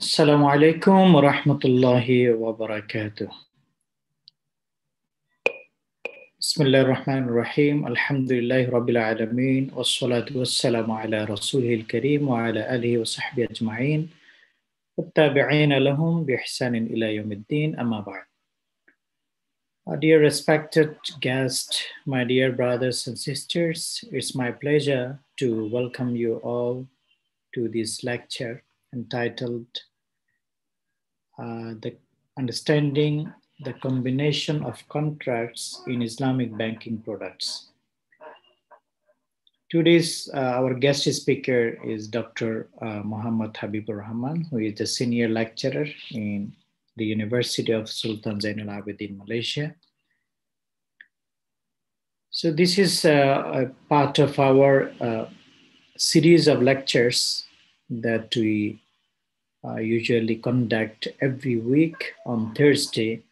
السلام عليكم ورحمة الله وبركاته. بسم الله الرحمن الرحيم. الحمد لله رب العالمين والصلاة والسلام على رسوله الكريم وعلى آله وصحبه أجمعين. والتابعين لهم بإحسان إلى يوم الدين أما بعد. Uh, Dear respected guests, my dear brothers and sisters, it's my pleasure to welcome you all to this lecture entitled The Understanding the Combination of Contracts in Islamic Banking Products. Today's uh, our guest speaker is Dr. Uh, Muhammad Habibur Rahman, who is a senior lecturer in the University of Sultan Zainul Abidin, Malaysia. So this is uh, a part of our uh, series of lectures that we uh, usually conduct every week on Thursday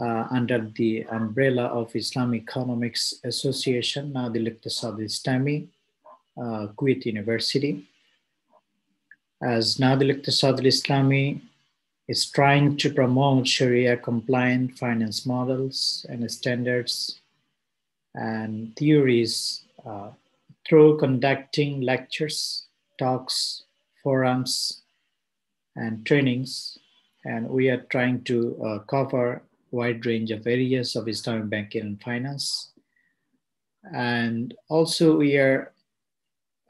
uh, under the umbrella of Islamic Economics Association, the Iqtisad Islami, uh, Kuwait University. As Nadil Iqtisad Islami is trying to promote Sharia compliant finance models and standards and theories uh, through conducting lectures, talks, forums, and trainings. And we are trying to uh, cover wide range of areas of Islamic banking and finance. And also we are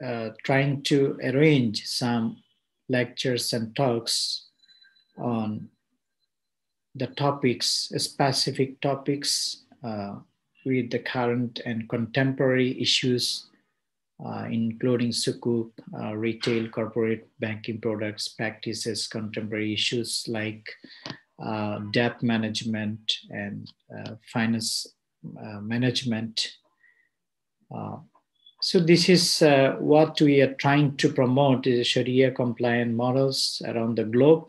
uh, trying to arrange some lectures and talks on the topics, specific topics uh, with the current and contemporary issues, uh, including sukuk, uh, retail, corporate banking products, practices, contemporary issues like uh, debt management and uh, finance uh, management. so this is what we are trying to promote is Sharia compliant models around the globe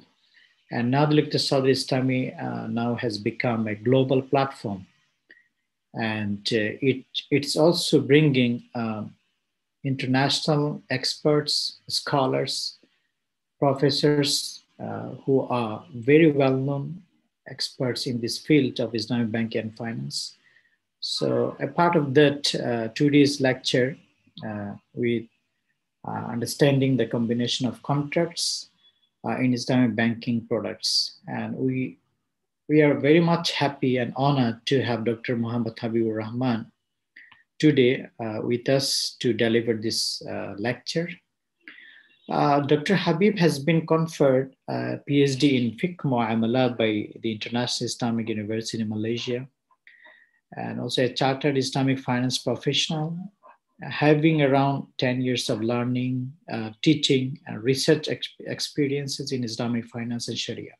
and Nadil Iqtisad Islami now has become a global platform. And it, it's also bringing international experts, scholars, professors uh, who are very well known experts in this field of Islamic banking and finance. So, a part of that uh, today's lecture uh, with uh, understanding the combination of contracts uh, in Islamic banking products. And we, we are very much happy and honored to have Dr. Muhammad Habibur Rahman today uh, with us to deliver this uh, lecture. Uh, Dr. Habib has been conferred a PhD in Fiqh Mu'amalat by the International Islamic University in Malaysia and also a chartered Islamic finance professional having around 10 years of learning, uh, teaching, and research ex experiences in Islamic finance and Sharia.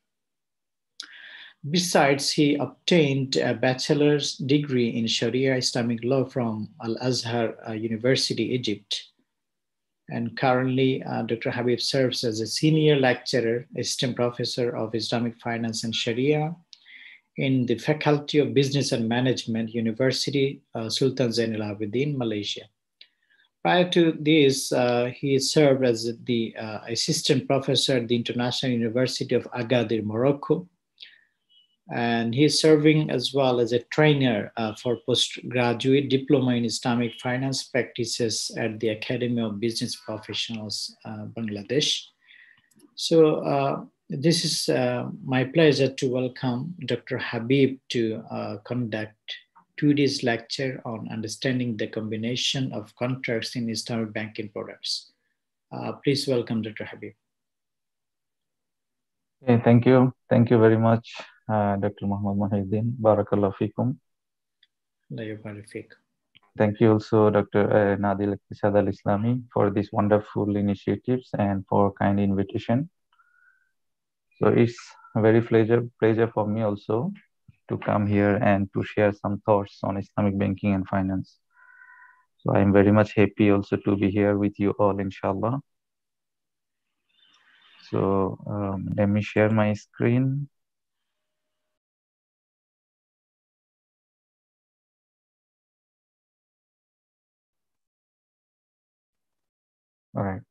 Besides, he obtained a bachelor's degree in Sharia Islamic law from Al Azhar uh, University, Egypt. And currently, uh, Dr. Habib serves as a senior lecturer, assistant professor of Islamic finance and Sharia in the Faculty of Business and Management, University uh, Sultan Zainul Abidin, Malaysia. Prior to this, uh, he served as the uh, assistant professor at the International University of Agadir, Morocco. And he's serving as well as a trainer uh, for postgraduate diploma in Islamic finance practices at the Academy of Business Professionals, uh, Bangladesh. So uh, this is uh, my pleasure to welcome Dr. Habib to conduct today's lecture on understanding the combination of contracts in Islamic banking products. Uh, please welcome Dr. Habib. Okay, thank you. Thank you very much, uh, Dr. Muhammad Muhyiddin. Barakallah fikum. Thank you also, Dr. Uh, Nadil Iqtisad Al Islami, for these wonderful initiatives and for kind invitation. So it's a very pleasure, pleasure for me also to come here and to share some thoughts on Islamic banking and finance. So I'm very much happy also to be here with you all, inshallah. So um, let me share my screen. All right.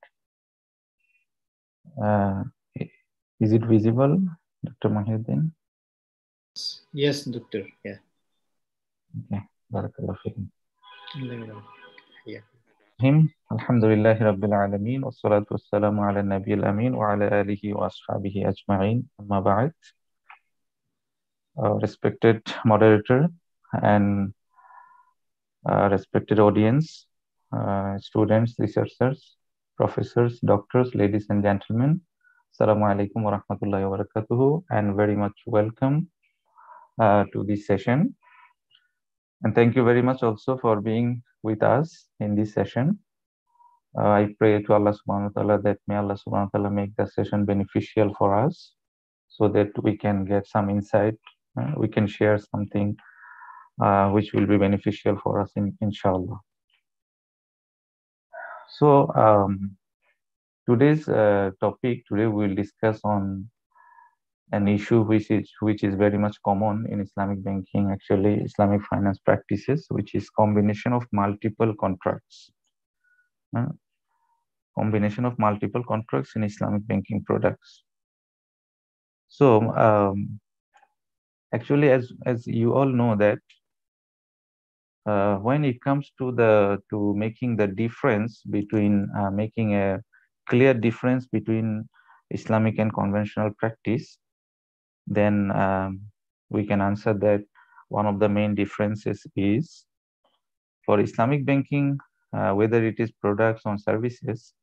Uh, Is it visible, Dr. Mahiuddin? Yes, Doctor. Yeah. Okay. Barakallah fikum. Yeah. Him, Alhamdulillah Rabbil Alameen, wa salatu wa salamu ala Nabi al-Amin wa ala alihi wa ashabihi ajma'in, amma ba'd. Uh, respected moderator and uh, respected audience, uh, students, researchers, professors, doctors, ladies and gentlemen, Assalamu alaikum wa rahmatullahi wa barakatuhu, and very much welcome uh, to this session. And thank you very much also for being with us in this session. Uh, I pray to Allah subhanahu wa ta'ala that may Allah subhanahu wa ta'ala make the session beneficial for us so that we can get some insight, uh, we can share something uh, which will be beneficial for us in inshallah. So um, today's uh, topic today we will discuss on an issue which is which is very much common in Islamic banking, actually Islamic finance practices, which is combination of multiple contracts. Uh, combination of multiple contracts in Islamic banking products. So um, actually, as as you all know that uh, when it comes to the to making the difference between uh, making a clear difference between Islamic and conventional practice, then um, we can answer that one of the main differences is for Islamic banking, uh, whether it is products or services,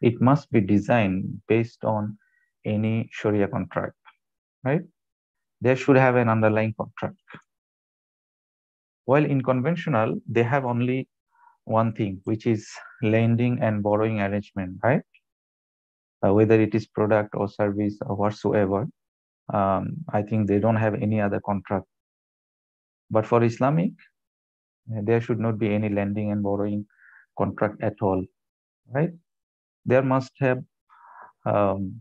it must be designed based on any Sharia contract, right? There should have an underlying contract. While in conventional, they have only one thing, which is lending and borrowing arrangement, right? Uh, whether it is product or service or whatsoever, um, I think they don't have any other contract. But for Islamic, there should not be any lending and borrowing contract at all, right? There must have um,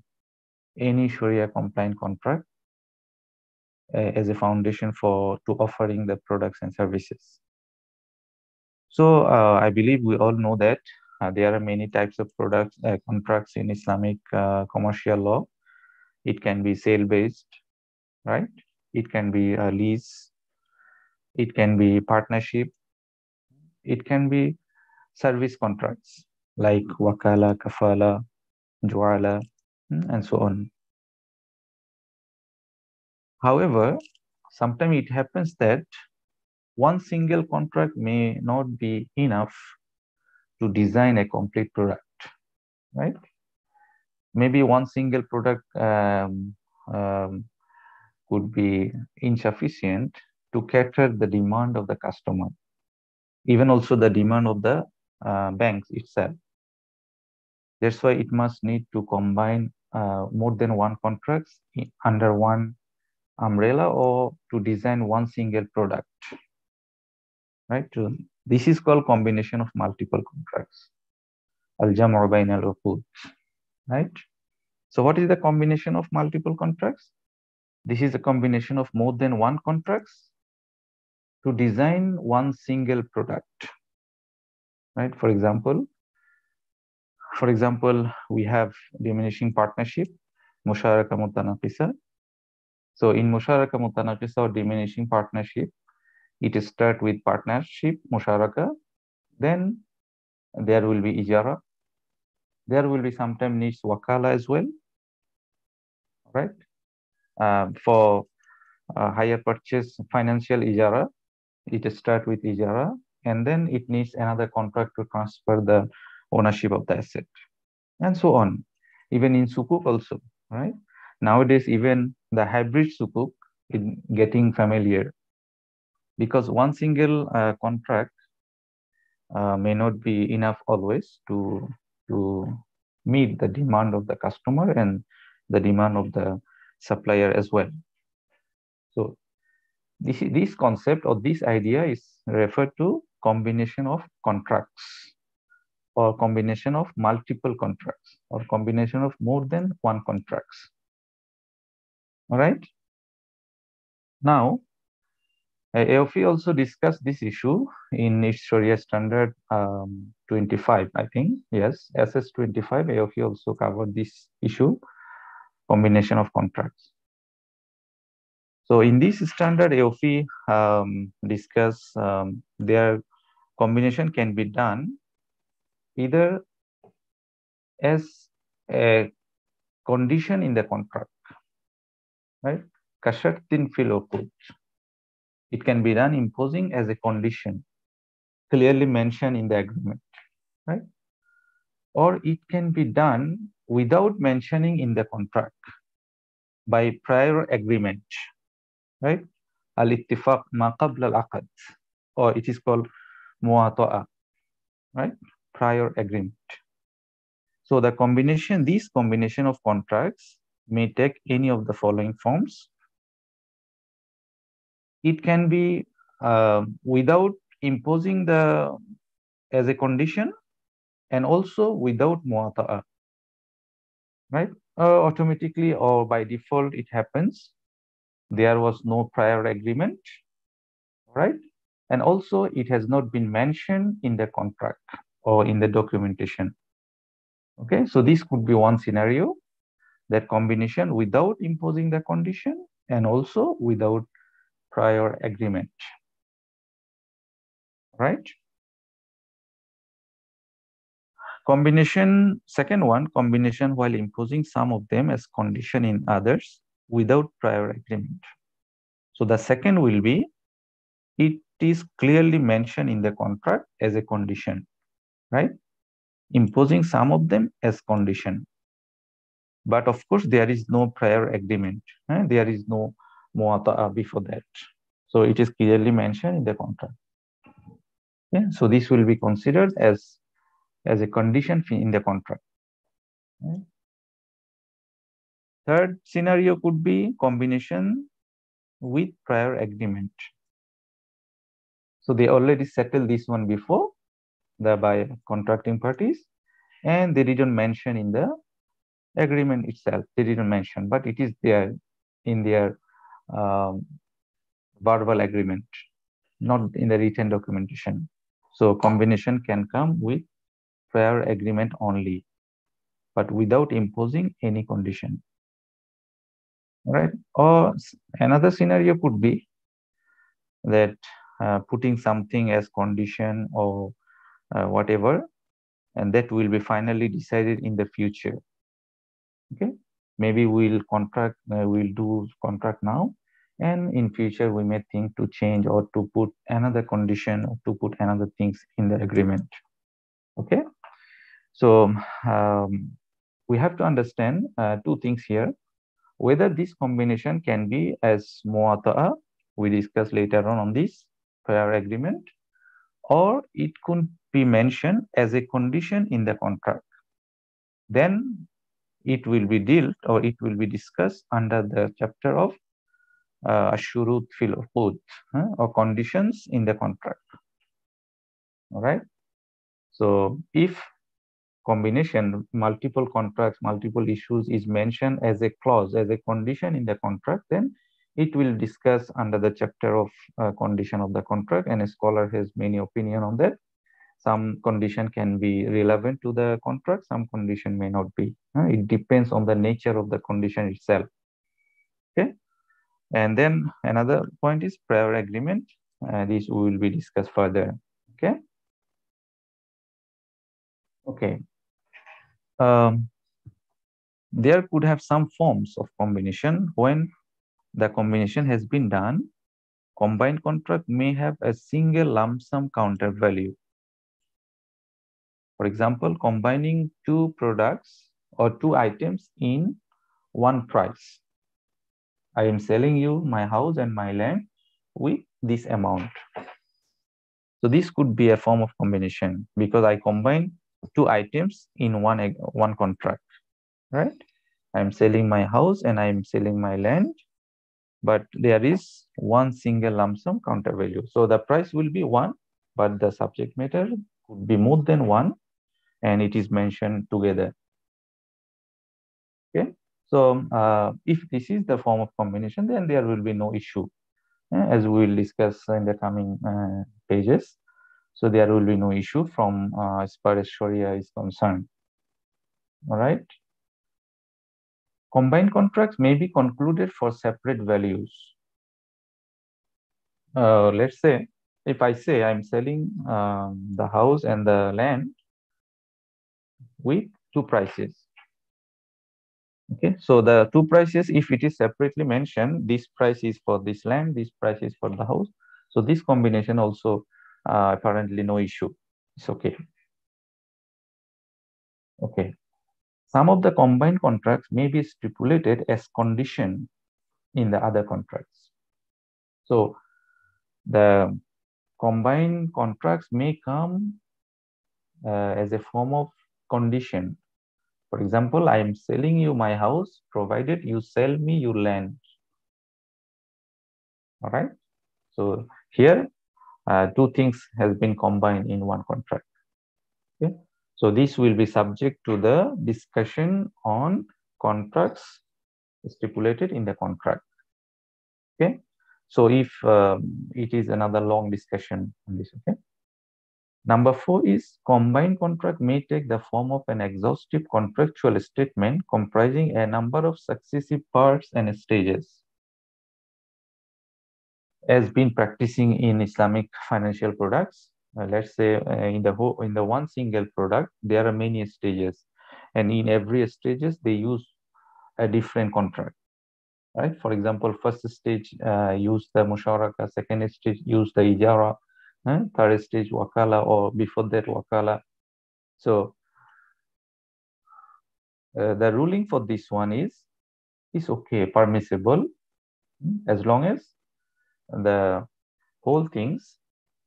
any Sharia compliant contract as a foundation for to offering the products and services. So uh, I believe we all know that uh, there are many types of products uh, contracts in Islamic uh, commercial law. It can be sale based, right? It can be a lease. It can be partnership. It can be service contracts like wakala, kafala, juala, and so on. However, sometimes it happens that one single contract may not be enough to design a complete product, right? Maybe one single product um, um, could be insufficient to cater the demand of the customer, even also the demand of the uh, banks itself. That's why it must need to combine uh, more than one contracts under one umbrella or to design one single product. Right? This is called combination of multiple contracts. Al-jam'u bain al Right? So what is the combination of multiple contracts? This is a combination of more than one contracts to design one single product. Right? For example, for example, we have diminishing partnership, musharaka mutanaqisa. So in musharaka mutanaqisa or diminishing partnership, it start with partnership, musharaka, then there will be ijara. There will be sometimes needs wakala as well, right? Uh, for uh, hire purchase financial ijara, it start with ijara, and then it needs another contract to transfer the ownership of the asset, and so on. Even in sukuk also, right? Nowadays, even the hybrid sukuk is getting familiar because one single uh, contract uh, may not be enough always to to meet the demand of the customer and the demand of the supplier as well. So this, this concept or this idea is referred to combination of contracts or combination of multiple contracts or combination of more than one contracts. All right. Now, AAOIFI also discussed this issue in its Sharia standard um, 25, I think. Yes, SS 25, AAOIFI also covered this issue. combination of contracts. So in this standard AOP um, discuss um, their combination can be done either as a condition in the contract, right? Kashartin fil It can be done imposing as a condition clearly mentioned in the agreement, right? Or it can be done without mentioning in the contract by prior agreement, right? Al-ittifaq ma qabla al-aqad, or it is called muata'a, right? Prior agreement. So the combination, these combination of contracts may take any of the following forms. It can be uh, without imposing the as a condition and also without muata'a, right? Uh, automatically or by default it happens. There was no prior agreement, right? And also it has not been mentioned in the contract or in the documentation. Okay, so this could be one scenario, that combination without imposing the condition and also without prior agreement, right? Combination, second one, combination while imposing some of them as condition in others without prior agreement. So the second will be, it is clearly mentioned in the contract as a condition, right? imposing some of them as condition. But of course, there is no prior agreement. Eh? There is no muata'a before that. So it is clearly mentioned in the contract. Okay? So this will be considered as, as a condition in the contract. Okay? Third scenario could be combination with prior agreement. So they already settled this one before the by contracting parties and they didn't mention in the agreement itself they didn't mention but it is there in their um, verbal agreement not in the written documentation. So combination can come with prior agreement only but without imposing any condition. Right? Or another scenario could be that uh, putting something as condition or uh, whatever, and that will be finally decided in the future. Okay, maybe we'll contract, uh, we'll do contract now, and in future we may think to change or to put another condition or to put another things in the agreement. Okay, so um, we have to understand uh, two things here whether this combination can be as muata'a, we discuss later on on this prior agreement, or it could be mentioned as a condition in the contract. Then it will be dealt or it will be discussed under the chapter of uh, Ashurut fil uh, or conditions in the contract. All right. So if combination, multiple contracts, multiple issues is mentioned as a clause, as a condition in the contract, then it will discuss under the chapter of uh, condition of the contract and a scholar has many opinion on that some condition can be relevant to the contract some condition may not be. Uh, it depends on the nature of the condition itself. Okay? And then another point is prior agreement. Uh, this will be discussed further. Okay? Okay. Um, there could have some forms of combination when the combination has been done, combined contract may have a single lump sum counter value. For example, combining two products or two items in one price. I am selling you my house and my land with this amount. So this could be a form of combination because I combine two items in one, one contract, right? I'm selling my house and I'm selling my land but there is one single lump sum counter value. So the price will be one, but the subject matter could be more than one, and it is mentioned together. Okay, so uh, if this is the form of combination, then there will be no issue, uh, as we will discuss in the coming uh, pages. So there will be no issue from uh, as far as Sharia is concerned. All right. combined contracts may be concluded for separate values. Uh, let's say if I say I'm selling um, the house and the land with two prices. Okay, so the two prices, if it is separately mentioned, this price is for this land, this price is for the house. So this combination also uh, apparently no issue. It's okay. Okay. Some of the combined contracts may be stipulated as condition in the other contracts. So the combined contracts may come uh, as a form of condition for example, I am selling you my house provided you sell me your land. All right. So here, uh, two things has been combined in one contract. Okay. So this will be subject to the discussion on contracts stipulated in the contract. Okay. So if um, it is another long discussion on this, okay. Number four is combined contract may take the form of an exhaustive contractual statement comprising a number of successive parts and stages. As been practicing in Islamic financial products, uh, let's say uh, in the whole, in the one single product, there are many stages, and in every stages they use a different contract. Right. For example, first stage uh, use the musharaka, second stage use the ijara, eh? third stage wakala or before that wakala. So uh, the ruling for this one is is okay, permissible, as long as the whole things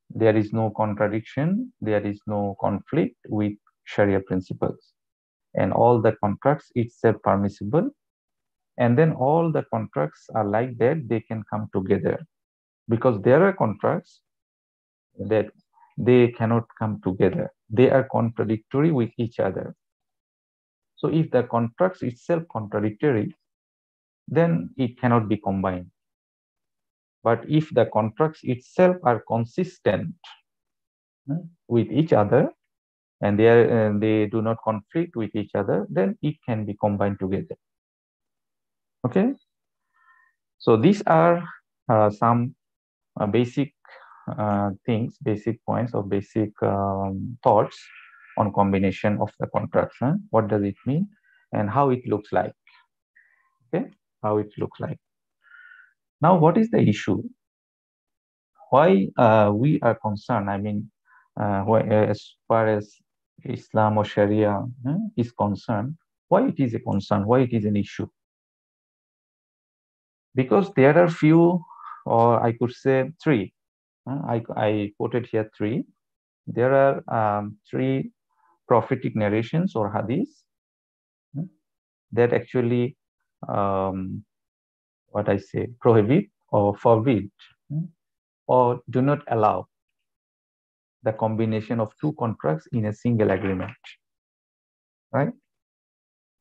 there is no contradiction, there is no conflict with Sharia principles, and all the contracts itself permissible, and then all the contracts are like that they can come together. Because there are contracts that they cannot come together. They are contradictory with each other. So if the contracts itself contradictory, then it cannot be combined. But if the contracts itself are consistent hmm, with each other and they, are, they do not conflict with each other, then it can be combined together. Okay. So these are uh, some uh, basic things, basic points or basic um, thoughts on combination of the contraction. What does it mean and how it looks like? Okay, how it looks like. Now, what is the issue? Why uh, we are concerned? I mean, uh, why, as far as Islam or Sharia is concerned, why it is a concern? Why it is an issue? Because there are few, or I could say three, I, I quoted here three. There are um, three prophetic narrations or hadiths that actually, um, what I say, prohibit or forbid or do not allow the combination of two contracts in a single agreement. Right?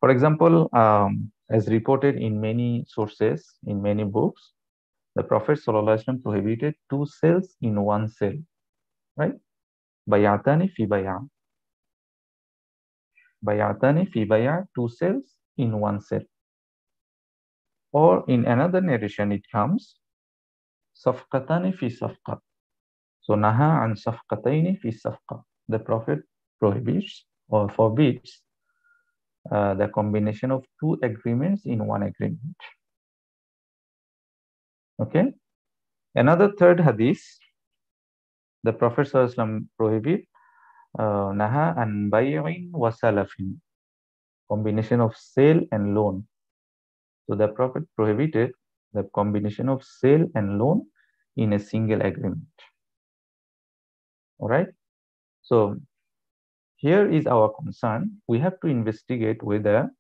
For example, um, as reported in many sources, in many books, the Prophet ﷺ prohibited two sales in one sale, right? Bayatani fi baya. Bayatani fi baya, two sales in one sale. Or in another narration, it comes safqatani fi safqa. So naha an safqataini fi safqa. The Prophet prohibits or forbids uh, the combination of two agreements in one agreement. Okay. Another third hadith, the Prophet prohibit uh, naha and bay'in wa salafin, combination of sale and loan. So the Prophet prohibited the combination of sale and loan in a single agreement. All right. So here is our concern. We have to investigate whether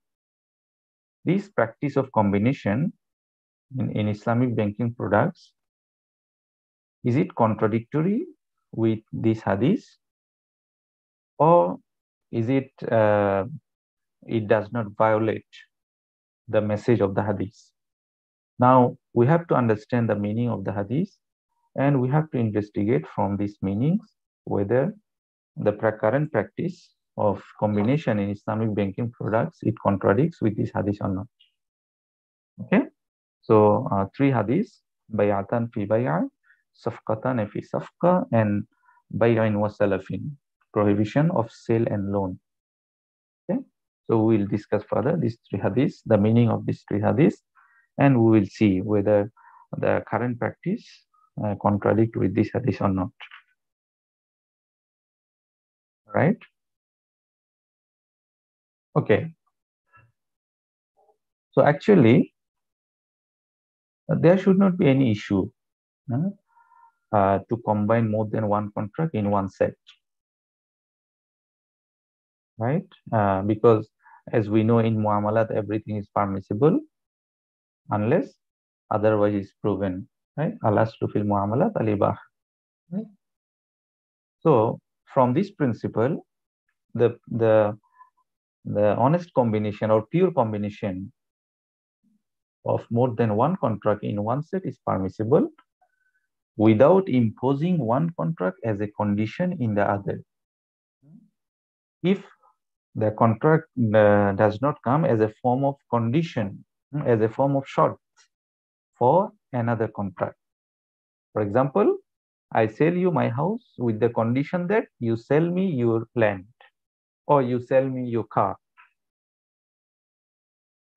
this practice of combination in, in Islamic banking products, is it contradictory with this hadith? Or is it uh, it does not violate the message of the hadith? Now we have to understand the meaning of the hadith and we have to investigate from these meanings whether the current practice of combination in islamic banking products it contradicts with this hadith or not. Okay, so uh, three hadiths, bayatan fi bay'ah, safqatan fi safqa, and bay'in wa salafin, prohibition of sale and loan. Okay, so we will discuss further these three hadiths, the meaning of these three hadiths, and we will see whether the current practice uh, contradict with this hadith or not. Right? Okay. So actually, there should not be any issue uh, to combine more than one contract in one set. Right? Uh, because as we know in Muamalat, everything is permissible unless otherwise is proven. Right? Alas to fil Muamalat alibah. Right? So from this principle, the the the honest combination or pure combination of more than one contract in one set is permissible without imposing one contract as a condition in the other. If the contract uh, does not come as a form of condition, as a form of shart for another contract. For example, I sell you my house with the condition that you sell me your land or you sell me your car.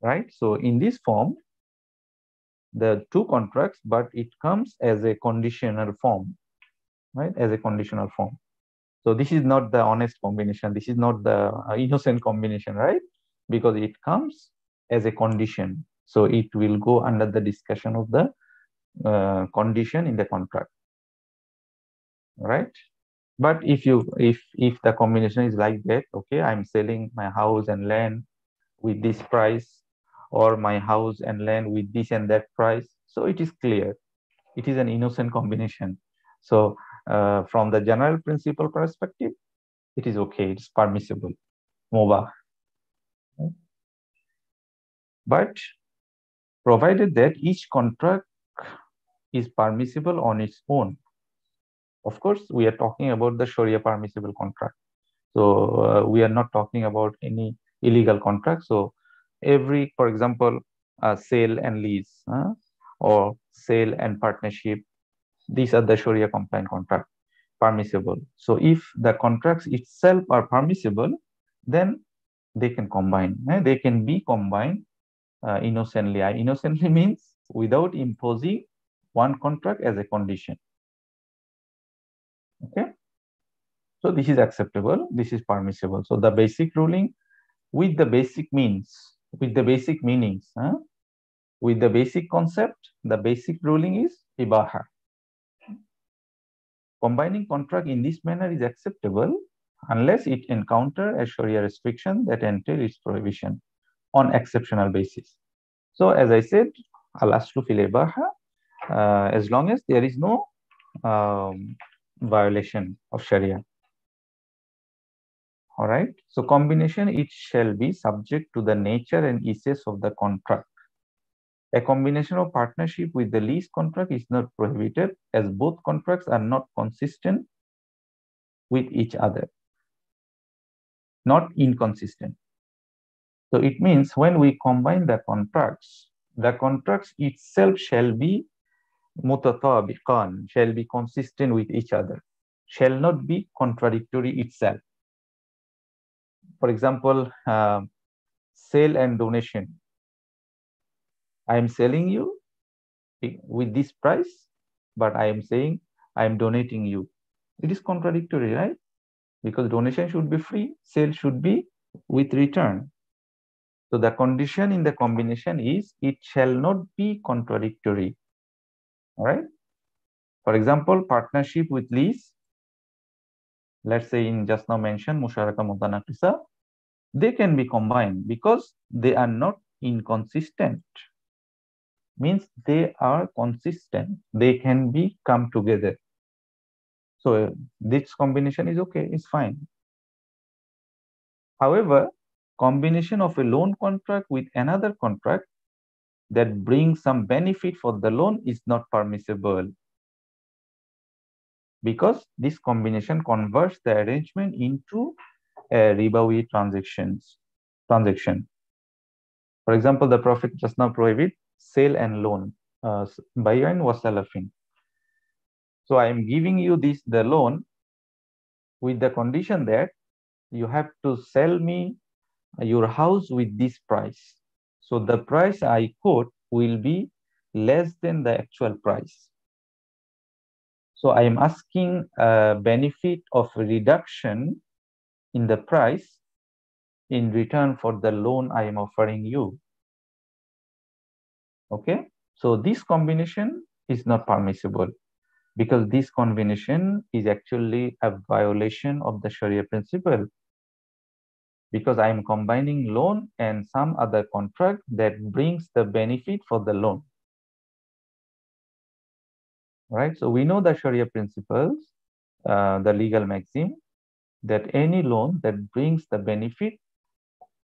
Right? So in this form, the two contracts, but it comes as a conditional form, right? As a conditional form. So this is not the honest combination. This is not the uh, innocent combination, right? Because it comes as a condition. So it will go under the discussion of the uh, condition in the contract, right? But if you if if the combination is like that, okay, I'm selling my house and land with this price or my house and land with this and that price. So it is clear. It is an innocent combination. So uh, from the general principle perspective, it is okay. It's permissible. mubah. But provided that each contract is permissible on its own. Of course, we are talking about the Sharia permissible contract. So uh, we are not talking about any illegal contract. So every, for example, uh, sale and lease uh, or sale and partnership, these are the Sharia compliant contract permissible. So if the contracts itself are permissible, then they can combine. Eh? They can be combined uh, innocently. I innocently means without imposing one contract as a condition. Okay. So this is acceptable. This is permissible. So the basic ruling with the basic means with the basic meanings. Huh? With the basic concept, the basic ruling is ibaha. Combining contract in this manner is acceptable unless it encounter a Sharia restriction that entail its prohibition on exceptional basis. So as I said, al-aslu fil ibaha, uh, as long as there is no um, violation of Sharia. All right. So combination, it shall be subject to the nature and essence of the contract. A combination of partnership with the lease contract is not prohibited as both contracts are not consistent with each other, not inconsistent. So it means when we combine the contracts, the contracts itself shall be mutatabiqan, shall be consistent with each other, shall not be contradictory itself for example, uh, sale and donation. I am selling you with this price, but I am saying I am donating you. It is contradictory, right? Because donation should be free, sale should be with return. So the condition in the combination is it shall not be contradictory. All right. For example, partnership with lease. Let's say in just now mentioned Musharaka Mutanaqisa, they can be combined because they are not inconsistent. Means they are consistent. They can be come together. So this combination is okay it's fine. However combination of a loan contract with another contract that brings some benefit for the loan is not permissible. Because this combination converts the arrangement into a ribawi transactions transaction. For example, the Prophet just now prohibit sale and loan, uh, bayan was salafin. So I am giving you this the loan with the condition that you have to sell me your house with this price. So the price I quote will be less than the actual price. So I am asking a benefit of reduction in the price in return for the loan I am offering you. Okay, so this combination is not permissible because this combination is actually a violation of the Sharia principle because I am combining loan and some other contract that brings the benefit for the loan. Right, so we know the Sharia principles, uh, the legal maxim, that any loan that brings the benefit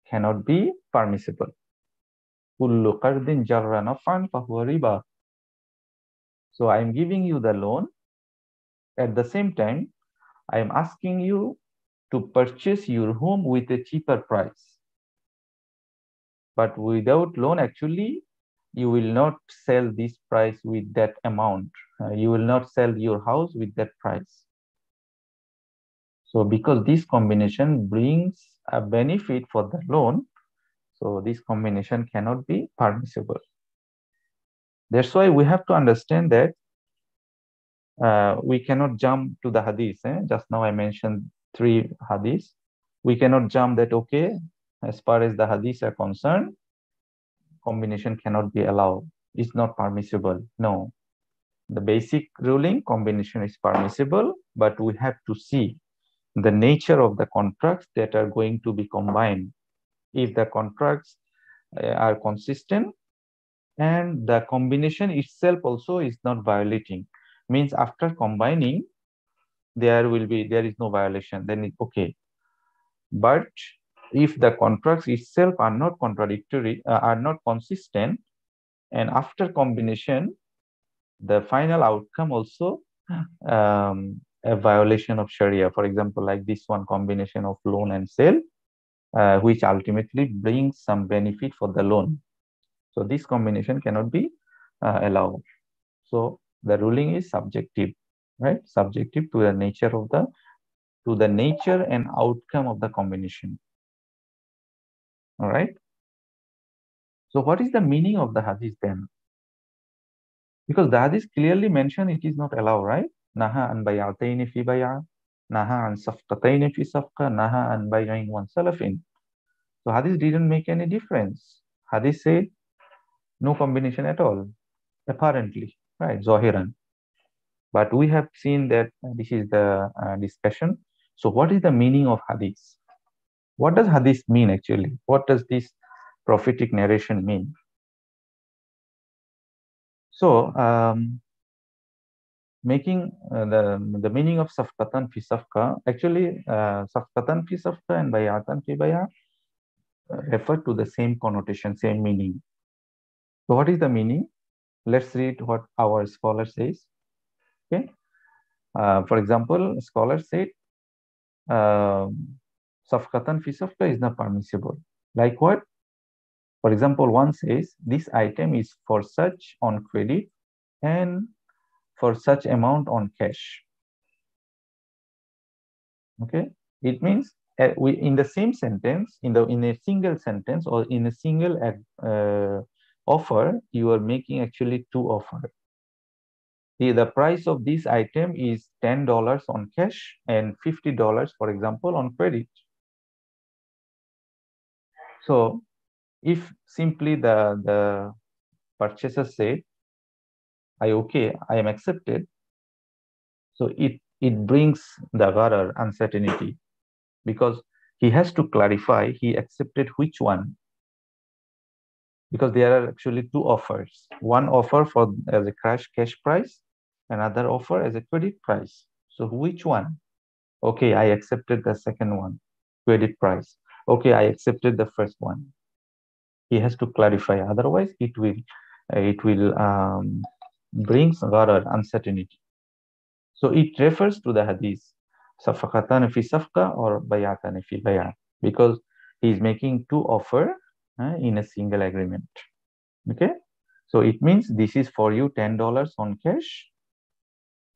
cannot be permissible. So I am giving you the loan. At the same time, I am asking you to purchase your home with a cheaper price. But without loan, actually, you will not sell this price with that amount. Uh, you will not sell your house with that price. So because this combination brings a benefit for the loan, so this combination cannot be permissible. That's why we have to understand that uh, we cannot jump to the hadith. Eh? Just now I mentioned three hadiths. We cannot jump that, okay, as far as the hadiths are concerned, combination cannot be allowed. It's not permissible. No. The basic ruling, combination is permissible, but we have to see the nature of the contracts that are going to be combined. If the contracts uh, are consistent and the combination itself also is not violating, means after combining, there will be, there is no violation, then it's okay. But if the contracts itself are not contradictory, uh, are not consistent, and after combination, the final outcome also um, a violation of Sharia. For example, like this one combination of loan and sale, uh, which ultimately brings some benefit for the loan. So this combination cannot be uh, allowed. So the ruling is subjective, right? Subjective to the nature of the to the nature and outcome of the combination. All right. So what is the meaning of the hadith then? Because the hadith clearly mentioned it is not allowed, right? نهى عن بيعتين في بيع نهى عن صفقتين في صفقة نهى عن بيع وانسلف So hadith didn't make any difference. Hadith said no combination at all, apparently, right? Zahiran. But we have seen that this is the uh, discussion. So what is the meaning of hadith? What does hadith mean actually? What does this prophetic narration mean? So um, making uh, the the meaning of safqatan fi safqa actually uh, safqatan fi safqa and bayatan fi baya uh, refer to the same connotation same meaning. So what is the meaning? Let's read what our scholar says okay? Uh, for example scholar said uh, safqatan fi safqa is not permissible. Like what? For example one says this item is for such on credit and for such amount on cash. Okay, it means uh, we in the same sentence, in the in a single sentence or in a single uh, offer, you are making actually two offers. The, the price of this item is $10 on cash and $50, for example, on credit. So if simply the, the purchaser say, I okay, I am accepted. So it, it brings the gharar, uncertainty, because he has to clarify he accepted which one. Because there are actually two offers. One offer for as a cash cash price, another offer as a credit price. So which one? Okay, I accepted the second one, credit price. Okay, I accepted the first one. He has to clarify. Otherwise, it will it will um, brings gharar, uncertainty. So it refers to the hadith, safaqatan fi safqa or bayatan fi bayan, because he is making two offer uh, in a single agreement. Okay, so it means this is for you $10 on cash,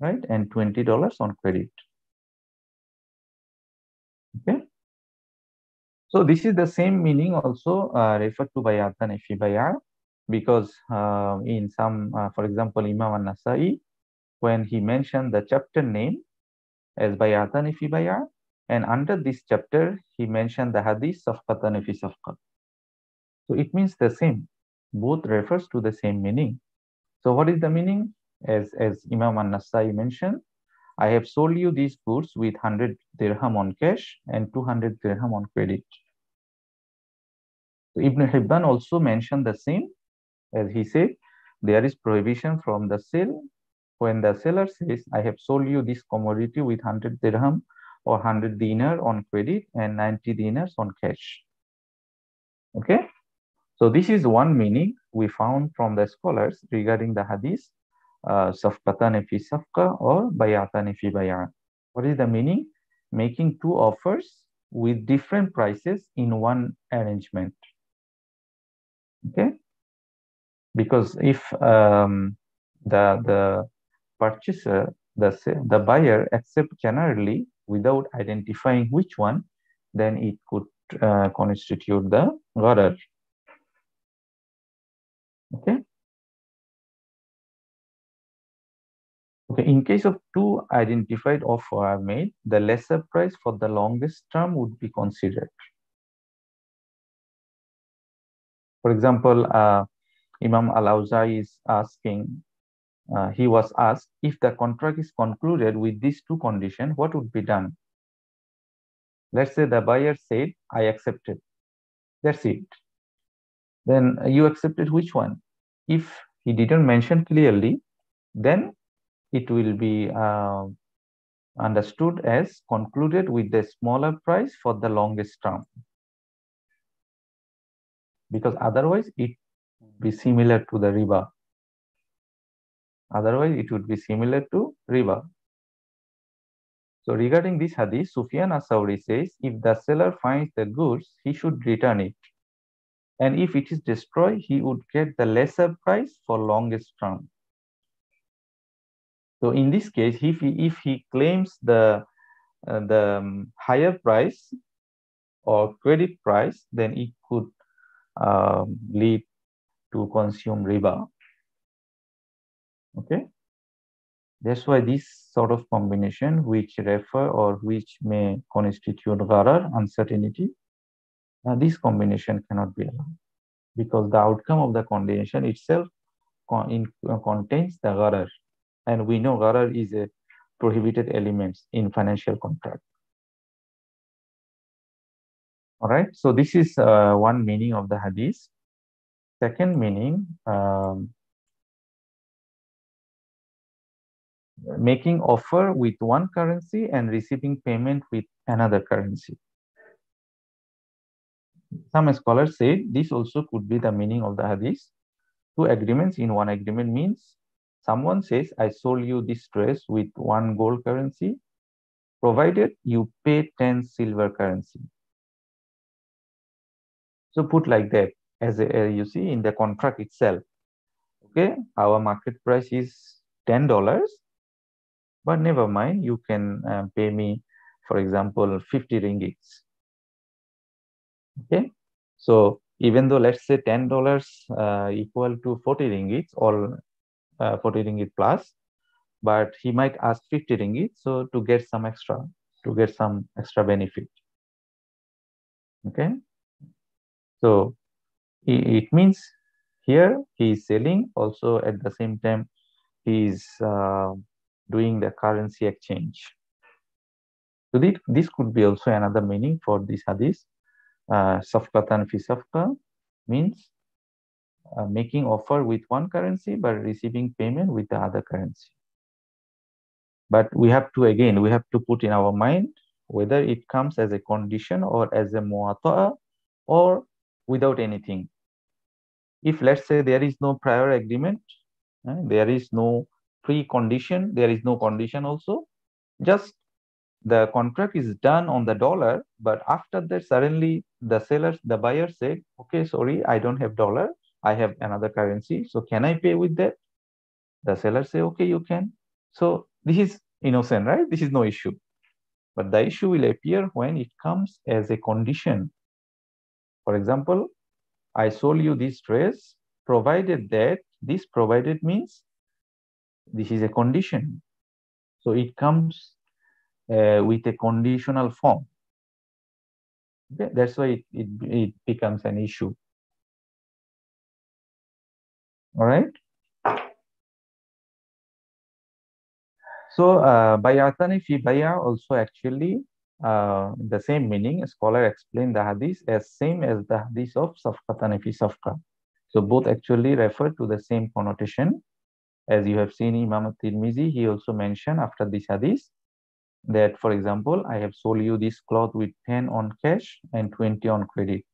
right, and $20 on credit. Okay. So this is the same meaning also uh, referred to by Adhan Bayar because uh, in some, uh, for example, Imam An-Nasai, when he mentioned the chapter name as Bayatan Ifi Bayar, and under this chapter, he mentioned the hadith of Qatan Safqa. So it means the same. Both refers to the same meaning. So what is the meaning? As, as Imam An-Nasai mentioned, I have sold you these goods with 100 dirham on cash and 200 dirham on credit. So Ibn Hibban also mentioned the same, as he said, there is prohibition from the sale when the seller says, I have sold you this commodity with 100 dirham or 100 dinar on credit and 90 dinars on cash. Okay, so this is one meaning we found from the scholars regarding the hadith uh, safqatan fi safqa or bayatan fi bayan. What is the meaning? Making two offers with different prices in one arrangement. Okay, because if um, the the purchaser the the buyer accept generally without identifying which one, then it could uh, constitute the gharar. Okay. Okay, in case of two identified offer are made, the lesser price for the longest term would be considered. For example, uh, Imam Al-Awza'i is asking, uh, he was asked, if the contract is concluded with these two conditions, what would be done? Let's say the buyer said, I accepted. That's it. Then you accepted which one? If he didn't mention clearly, then it will be uh, understood as concluded with the smaller price for the longest term. Because otherwise it be similar to the riba. Otherwise it would be similar to riba. So regarding this hadith, Sufyan Asauri says, if the seller finds the goods, he should return it. And if it is destroyed, he would get the lesser price for longest term. So in this case, if he, if he claims the, uh, the um, higher price or credit price, then it could um, lead to consume riba. Okay. That's why this sort of combination which refer or which may constitute gharar, uncertainty, uh, this combination cannot be allowed because the outcome of the combination itself con in, uh, contains the gharar and we know gharar is a prohibited element in financial contract. All right, so this is uh, one meaning of the hadith. Second meaning, um, making offer with one currency and receiving payment with another currency. Some scholars say this also could be the meaning of the hadith. Two agreements in one agreement means Someone says, I sold you this dress with one gold currency, provided you pay 10 silver currency. So put like that, as, you see in the contract itself. Okay, our market price is $10, but never mind, you can uh, pay me, for example, 50 ringgits. Okay, so even though let's say $10 uh, equal to 40 ringgits or uh, 40 ringgit plus, but he might ask 50 ringgit so to get some extra, to get some extra benefit. Okay, so it means here he is selling also at the same time he is uh, doing the currency exchange. So this, this could be also another meaning for this hadith. Uh, safkatan fi safka means uh, making offer with one currency but receiving payment with the other currency. But we have to, again, we have to put in our mind whether it comes as a condition or as a muata'a or without anything. If let's say there is no prior agreement, uh, there is no pre-condition, there is no condition also, just the contract is done on the dollar, but after that, suddenly the seller, the buyer said, okay, sorry, I don't have dollar. I have another currency. So can I pay with that? The seller say, okay, you can. So this is innocent, right? This is no issue. But the issue will appear when it comes as a condition. For example, I sold you this dress, provided that this provided means this is a condition. So it comes uh, with a conditional form. That's why it, it, it becomes an issue. All right. So uh, bayatani fi baya also actually uh, the same meaning. Scholar explained the hadith as same as the hadith of safqatani fi safqa. So both actually refer to the same connotation. As you have seen Imam al-Tirmizi, he also mentioned after this hadith that, for example, I have sold you this cloth with 10 on cash and 20 on credit.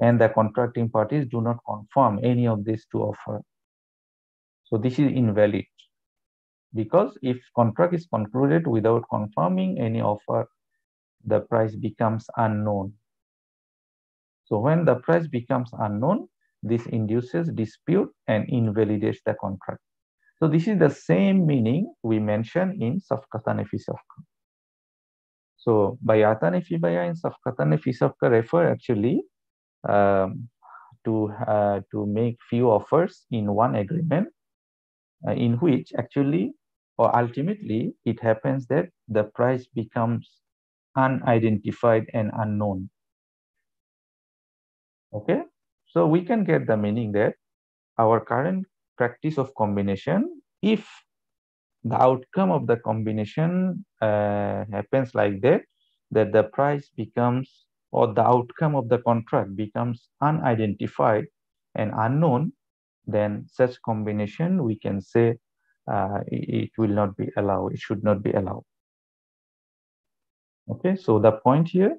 And the contracting parties do not confirm any of these two offer. So this is invalid because if contract is concluded without confirming any offer, the price becomes unknown. So when the price becomes unknown, this induces dispute and invalidates the contract. So this is the same meaning we mentioned in Safkatan fi Safka. So Bayatan fi Baya and Safkatan fi Safka refer actually um, to, uh, to make few offers in one agreement uh, in which actually or ultimately it happens that the price becomes unidentified and unknown. Okay, so we can get the meaning that our current practice of combination, if the outcome of the combination uh, happens like that, that the price becomes or the outcome of the contract becomes unidentified and unknown, then such combination we can say uh, it, it will not be allowed, it should not be allowed. Okay, so the point here,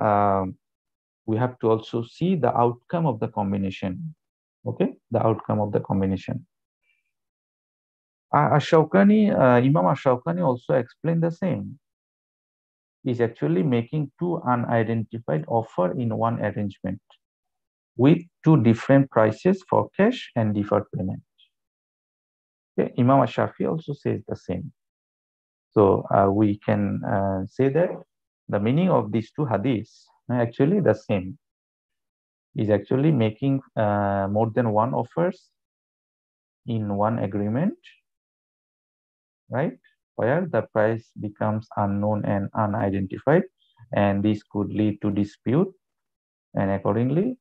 um, we have to also see the outcome of the combination. Okay, the outcome of the combination. Uh, Ash-Shawkani, uh, Imam Ash-Shawkani also explained the same. He's actually making two unidentified offer in one arrangement with two different prices for cash and deferred payment. Okay, Imam Shafi also says the same. So uh, we can uh, say that the meaning of these two hadiths are actually the same. Is actually making uh, more than one offers in one agreement, right? Where the price becomes unknown and unidentified, and this could lead to dispute, and accordingly,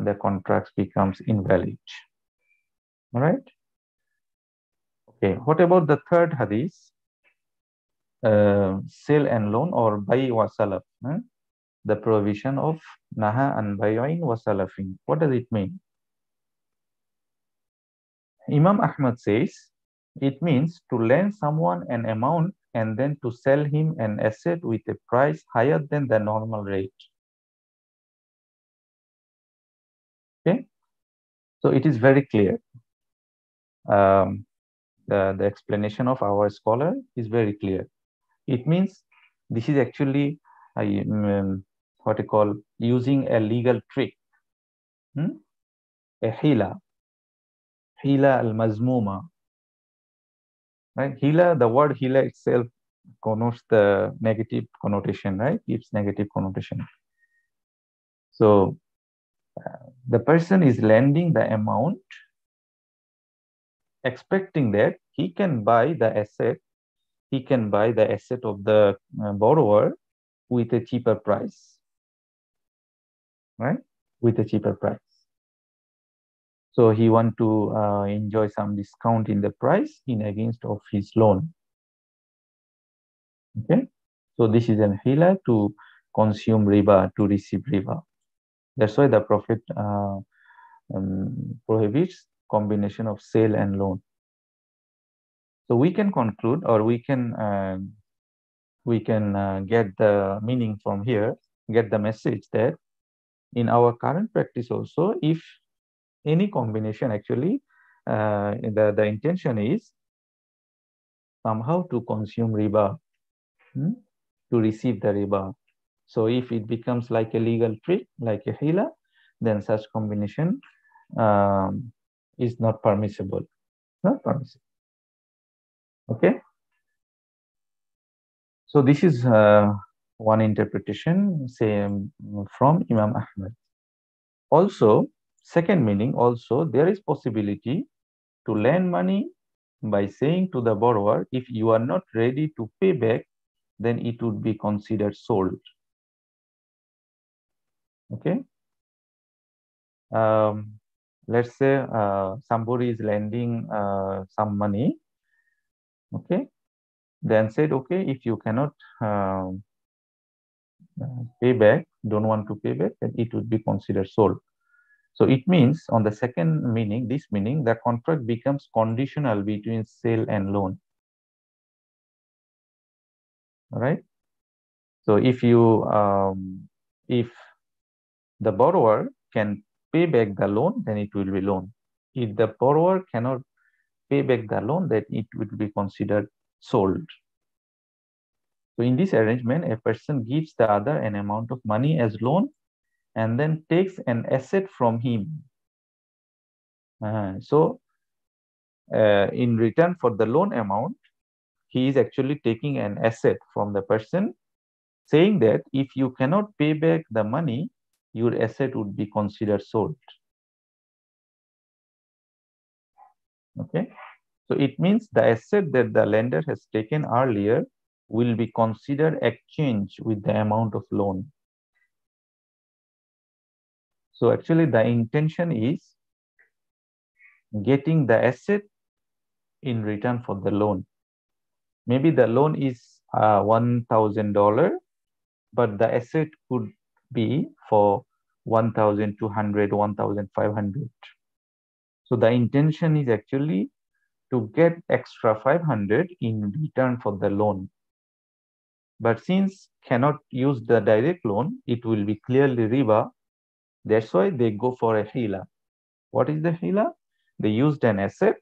the contract becomes invalid. All right. Okay, what about the third hadith? Uh, sale and loan or buy wa salaf. Huh? The provision of naha and bay'in wa salafin. What does it mean? Imam Ahmad says, it means to lend someone an amount and then to sell him an asset with a price higher than the normal rate. Okay, so it is very clear. Um, the, the explanation of our scholar is very clear. It means this is actually um, what I call using a legal trick, hmm? a hila, hila al-mazmuma. Right? Hila, the word hila itself connotes the negative connotation, right? Gives negative connotation. So uh, the person is lending the amount expecting that he can buy the asset, he can buy the asset of the uh, borrower with a cheaper price, right? With a cheaper price. So he want to uh, enjoy some discount in the price in against of his loan. Okay, so this is an hila to consume riba, to receive riba. That's why the Prophet uh, um, prohibits combination of sale and loan. So we can conclude or we can uh, we can uh, get the meaning from here, get the message that in our current practice also, if any combination actually, uh, the, the intention is somehow to consume riba. Hmm? to receive the riba. So if it becomes like a legal trick, like a hila, then such combination um, is not permissible. Not permissible. Okay. So this is uh, one interpretation, um, from Imam Ahmad. Also, second meaning, also there is possibility to lend money by saying to the borrower, if you are not ready to pay back, then it would be considered sold. Okay. Um, let's say uh, somebody is lending uh, some money. Okay. Then said, okay, if you cannot um, uh, pay back, don't want to pay back, then it would be considered sold. So it means on the second meaning, this meaning, the contract becomes conditional between sale and loan. All right. So if you, um, if the borrower can pay back the loan, then it will be loan. If the borrower cannot pay back the loan, then it will be considered sold. So in this arrangement, a person gives the other an amount of money as loan and then takes an asset from him. Uh, so uh, in return for the loan amount, he is actually taking an asset from the person, saying that if you cannot pay back the money, your asset would be considered sold. Okay, so it means the asset that the lender has taken earlier will be considered exchange with the amount of loan. So actually the intention is getting the asset in return for the loan. Maybe the loan is uh, $1,000, but the asset could be for 1,200, 1,500. So the intention is actually to get extra 500 in return for the loan. But since cannot use the direct loan, it will be clearly riba that's why they go for a hila. What is the hila? They used an asset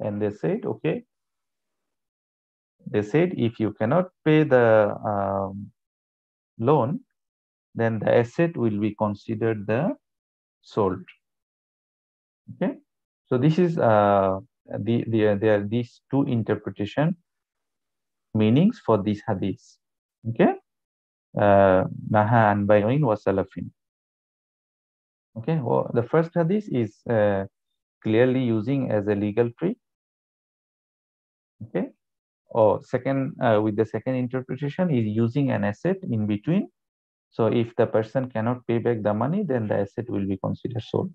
and they said, okay, they said if you cannot pay the um, loan, then the asset will be considered the sold. Okay, so this is uh, the, the there are these two interpretation meanings for this hadith. Okay, uh, naha an bay'in wa salafin. Okay, well, the first hadith is uh, clearly using as a legal tree. Okay, or second, uh, with the second interpretation is using an asset in between. So if the person cannot pay back the money, then the asset will be considered sold.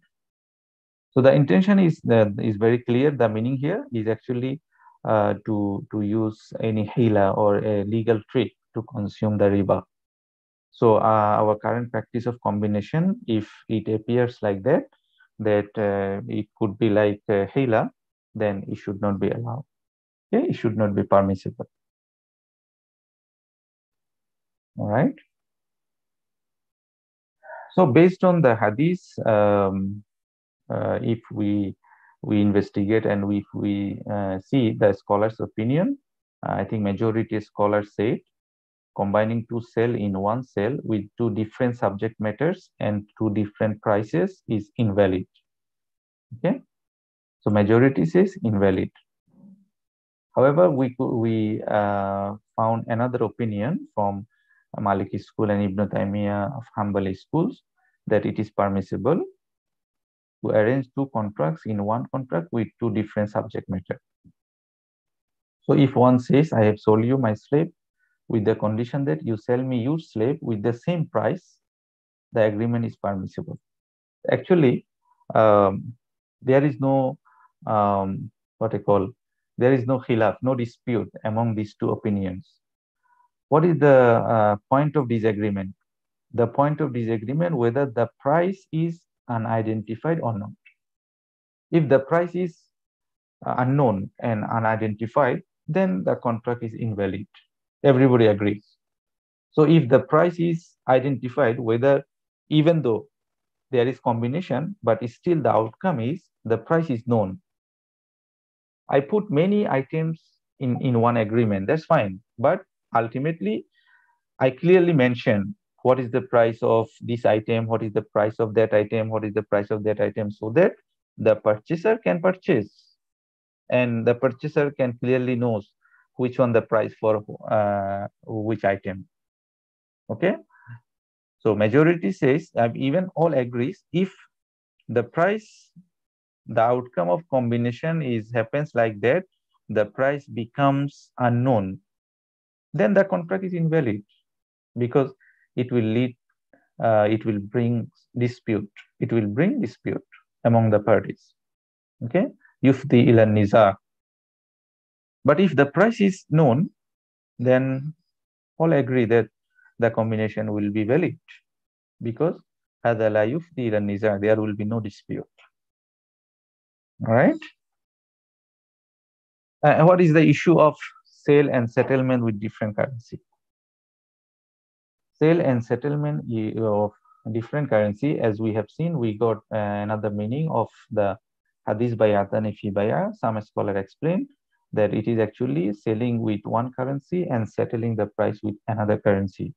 So the intention is is very clear. The meaning here is actually uh, to to use any hila or a legal trick to consume the riba. So uh, our current practice of combination, if it appears like that, that uh, it could be like uh, Hila, then it should not be allowed. Okay, it should not be permissible. All right. So based on the hadith, um, if we we investigate and if we uh, see the scholar's opinion, I think majority scholars say combining two cell in one cell with two different subject matters and two different prices is invalid. Okay, so majority says invalid. However, we we uh, found another opinion from Maliki school and Ibn Taymiyyah of Hanbali schools that it is permissible to arrange two contracts in one contract with two different subject matter. So if one says, I have sold you my slave with the condition that you sell me your slave with the same price, the agreement is permissible. Actually, um, there is no, um, what I call, there is no khilaf, no dispute among these two opinions. What is the uh, point of disagreement? The point of disagreement whether the price is unidentified or not. If the price is uh, unknown and unidentified, then the contract is invalid everybody agrees. So if the price is identified, whether even though there is combination, but still the outcome is the price is known. I put many items in, in one agreement, that's fine. But ultimately, I clearly mention what is the price of this item, what is the price of that item, what is the price of that item, so that the purchaser can purchase and the purchaser can clearly knows which one the price for uh, which item. Okay. So majority says, uh, even all agrees, if the price, the outcome of combination is happens like that, the price becomes unknown, then the contract is invalid because it will lead, uh, it will bring dispute. It will bring dispute among the parties. Okay, yufdi ila niza. But if the price is known, then all agree that the combination will be valid because هذا لا يفضي إلى النزاع there will be no dispute. All right. Uh, what is the issue of sale and settlement with different currency? Sale and settlement of different currency, as we have seen, we got uh, another meaning of the hadith by Atani Baya. Some scholar explained that it is actually selling with one currency and settling the price with another currency.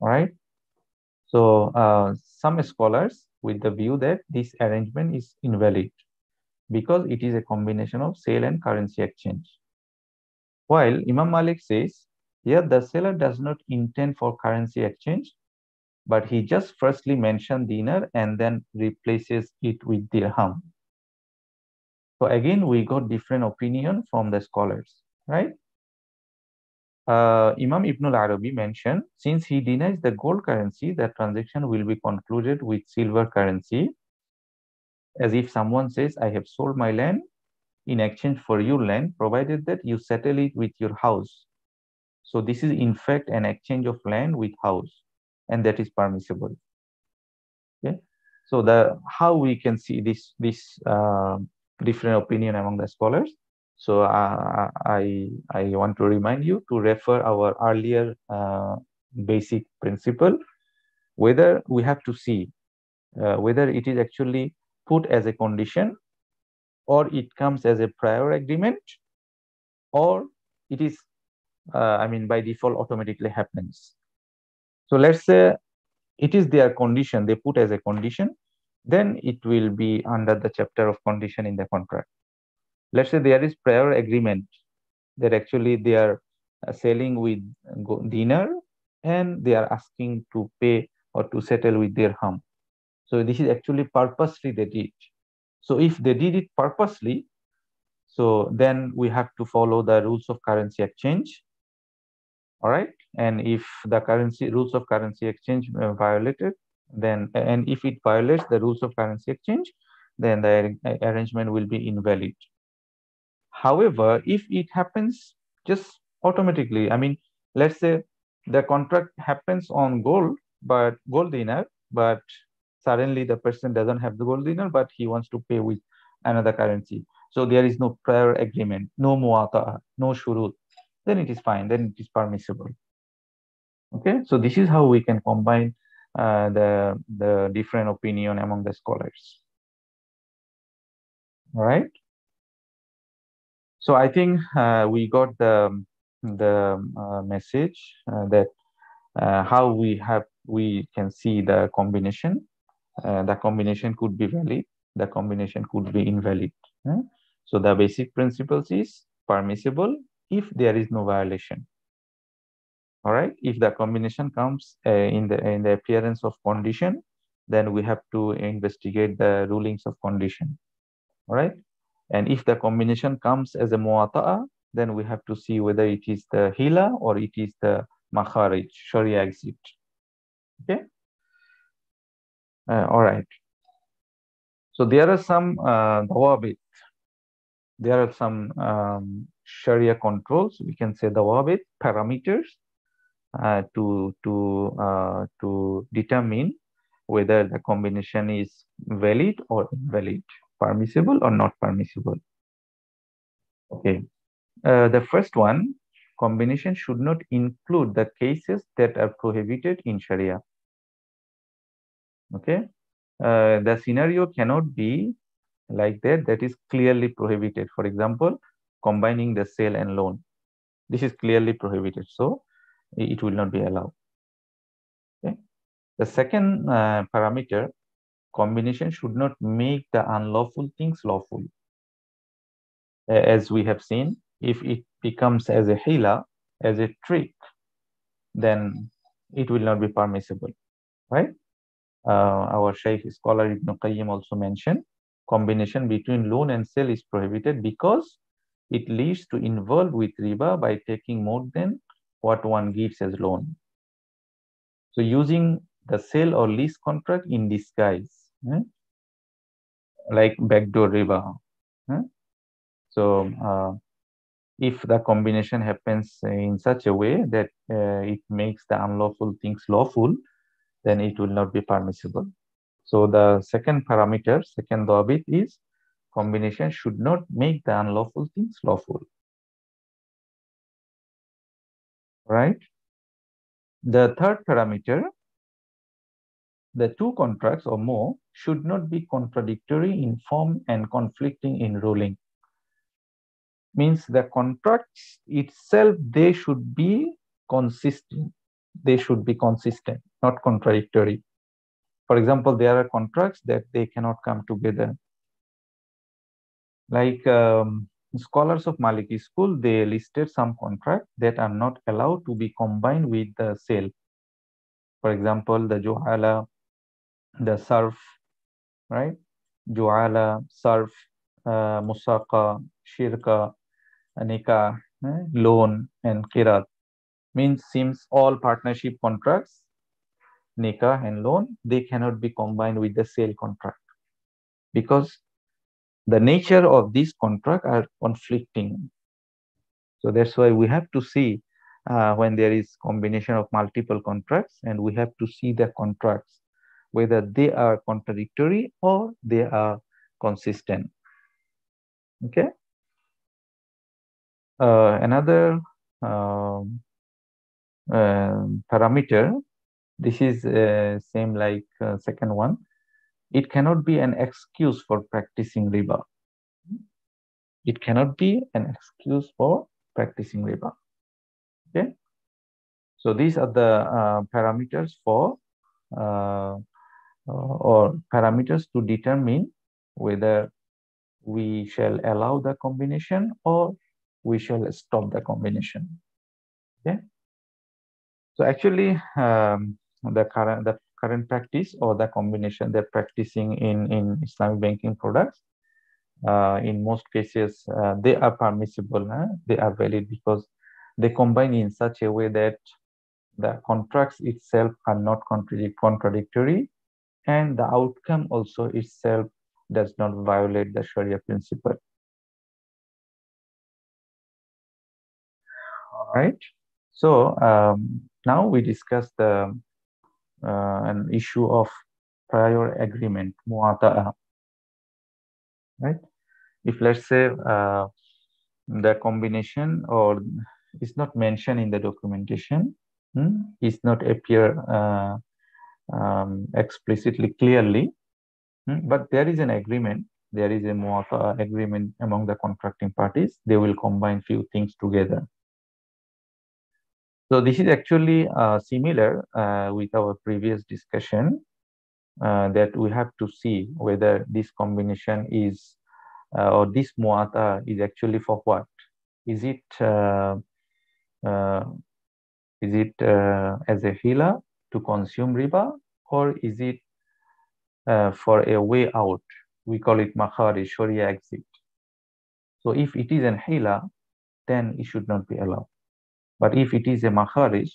All right. So uh, some scholars with the view that this arrangement is invalid because it is a combination of sale and currency exchange. While Imam Malik says, here the seller does not intend for currency exchange, but he just firstly mentioned dinar and then replaces it with dirham. So again, we got different opinion from the scholars, right? Uh, Imam Ibn al-Arabi mentioned, since he denies the gold currency, the transaction will be concluded with silver currency, as if someone says, I have sold my land in exchange for your land, provided that you settle it with your house. So this is in fact an exchange of land with house, and that is permissible. Okay, so the how we can see this this uh, different opinion among the scholars. So uh, I, I want to remind you to refer our earlier uh, basic principle, whether we have to see uh, whether it is actually put as a condition or it comes as a prior agreement or it is, uh, I mean, by default automatically happens. So let's say it is their condition, they put as a condition, then it will be under the chapter of condition in the contract let's say there is prior agreement that actually they are uh, selling with dinar and they are asking to pay or to settle with dirham. So this is actually purposely they did. So if they did it purposely, so then we have to follow the rules of currency exchange. All right. And if the currency rules of currency exchange uh, violated, then and if it violates the rules of currency exchange, then the arrangement will be invalid. However, if it happens just automatically, I mean, let's say the contract happens on gold, but gold dinar, but suddenly the person doesn't have the gold dinar, but he wants to pay with another currency. So there is no prior agreement, no muata, no shurut. Then it is fine. Then it is permissible. Okay, so this is how we can combine uh, the the different opinion among the scholars. All right. So I think uh, we got the the uh, message uh, that uh, how we have we can see the combination. Uh, the combination could be valid. The combination could be invalid. So the basic principles is permissible if there is no violation. All right. If the combination comes uh, in the in the appearance of condition, then we have to investigate the rulings of condition. All right. And if the combination comes as a muata'a, then we have to see whether it is the hila or it is the makharij, sharia exit. Okay. Uh, all right. So there are some uh, dawabit. There are some um, sharia controls. We can say the dawabit parameters uh, to to uh, to determine whether the combination is valid or invalid permissible or not permissible. Okay. Uh, the first one, combination should not include the cases that are prohibited in Sharia. Okay. Uh, the scenario cannot be like that, that is clearly prohibited. For example, combining the sale and loan. This is clearly prohibited. So, it will not be allowed. Okay. The second uh, parameter, combination should not make the unlawful things lawful. As we have seen, if it becomes as a hila, as a trick, then it will not be permissible, right? Uh, our Shaykh scholar Ibn Qayyim also mentioned combination between loan and sale is prohibited because it leads to involve with riba by taking more than what one gives as loan. So using the sale or lease contract in disguise, eh? like backdoor riba. Eh? So uh, if the combination happens in such a way that uh, it makes the unlawful things lawful, then it will not be permissible. So the second parameter, second bit is combination should not make the unlawful things lawful. Right? The third parameter, the two contracts or more should not be contradictory in form and conflicting in ruling means the contracts itself they should be consistent they should be consistent not contradictory for example there are contracts that they cannot come together like um, scholars of maliki school they listed some contracts that are not allowed to be combined with the sale for example the juhala the surf right? Juhala surf uh, musaka shirka nikah, eh, loan, and kirat. Means seems all partnership contracts, nikah and loan, they cannot be combined with the sale contract. Because the nature of these contract are conflicting. So that's why we have to see uh, when there is combination of multiple contracts and we have to see the contracts whether they are contradictory or they are consistent. Okay uh, another um, uh, parameter this is uh, same like uh, second one it cannot be an excuse for practicing riba it cannot be an excuse for practicing riba okay so these are the uh, parameters for uh, or parameters to determine whether we shall allow the combination or we shall stop the combination. Okay. So actually, um, the current the current practice or the combination they're practicing in in Islamic banking products, uh, in most cases, uh, they are permissible. Huh? They are valid because they combine in such a way that the contracts itself are not contradic contradictory, and the outcome also itself does not violate the Sharia principle. All right. So um, now we discuss the an issue of prior agreement, mu'ata'a, right? If let's say uh, the combination or is not mentioned in the documentation, hmm, is not appear uh, um, explicitly clearly, hmm, but there is an agreement, there is a mu'ata'a agreement among the contracting parties, they will combine few things together so this is actually uh, similar uh, with our previous discussion uh, that we have to see whether this combination is uh, or this muata is actually for what? Is it uh, uh, is it as a hila to consume riba or is it for a way out? We call it makharij, sharia exit. So if it is an hila, then it should not be allowed. But if it is a makharij,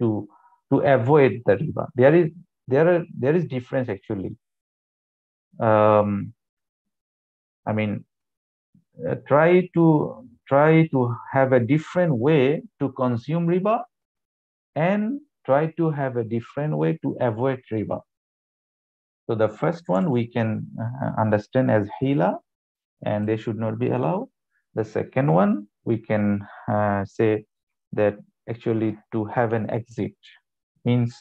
to to avoid the riba, there is there are there is difference actually. Um, I mean, uh, try to try to have a different way to consume riba, and try to have a different way to avoid riba. So the first one we can uh, understand as hila, and they should not be allowed. The second one we can uh, say that actually to have an exit means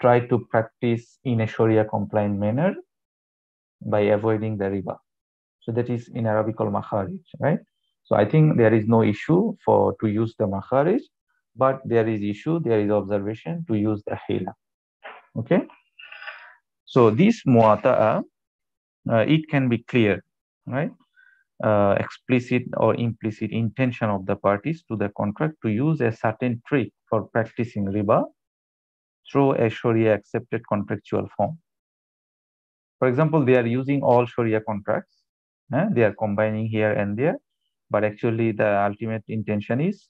try to practice in a Sharia compliant manner by avoiding the riba. So that is in Arabic called makharij, right? So I think there is no issue for to use the makharij but there is issue, there is observation to use the hila. Okay. So this muata'a, uh, it can be clear, right? Uh, explicit or implicit intention of the parties to the contract to use a certain trick for practicing riba through a Sharia accepted contractual form. For example, they are using all Sharia contracts. Eh? They are combining here and there, but actually the ultimate intention is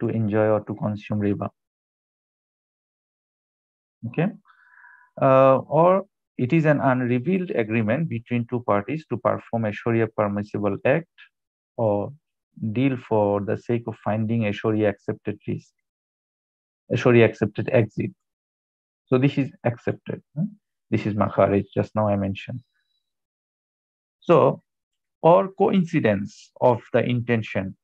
to enjoy or to consume riba. Okay. Uh, or it is an unrevealed agreement between two parties to perform a Sharia permissible act or deal for the sake of finding a Sharia accepted risk, a Sharia accepted exit. So this is accepted. This is makharij, just now I mentioned. So, or coincidence of the intention.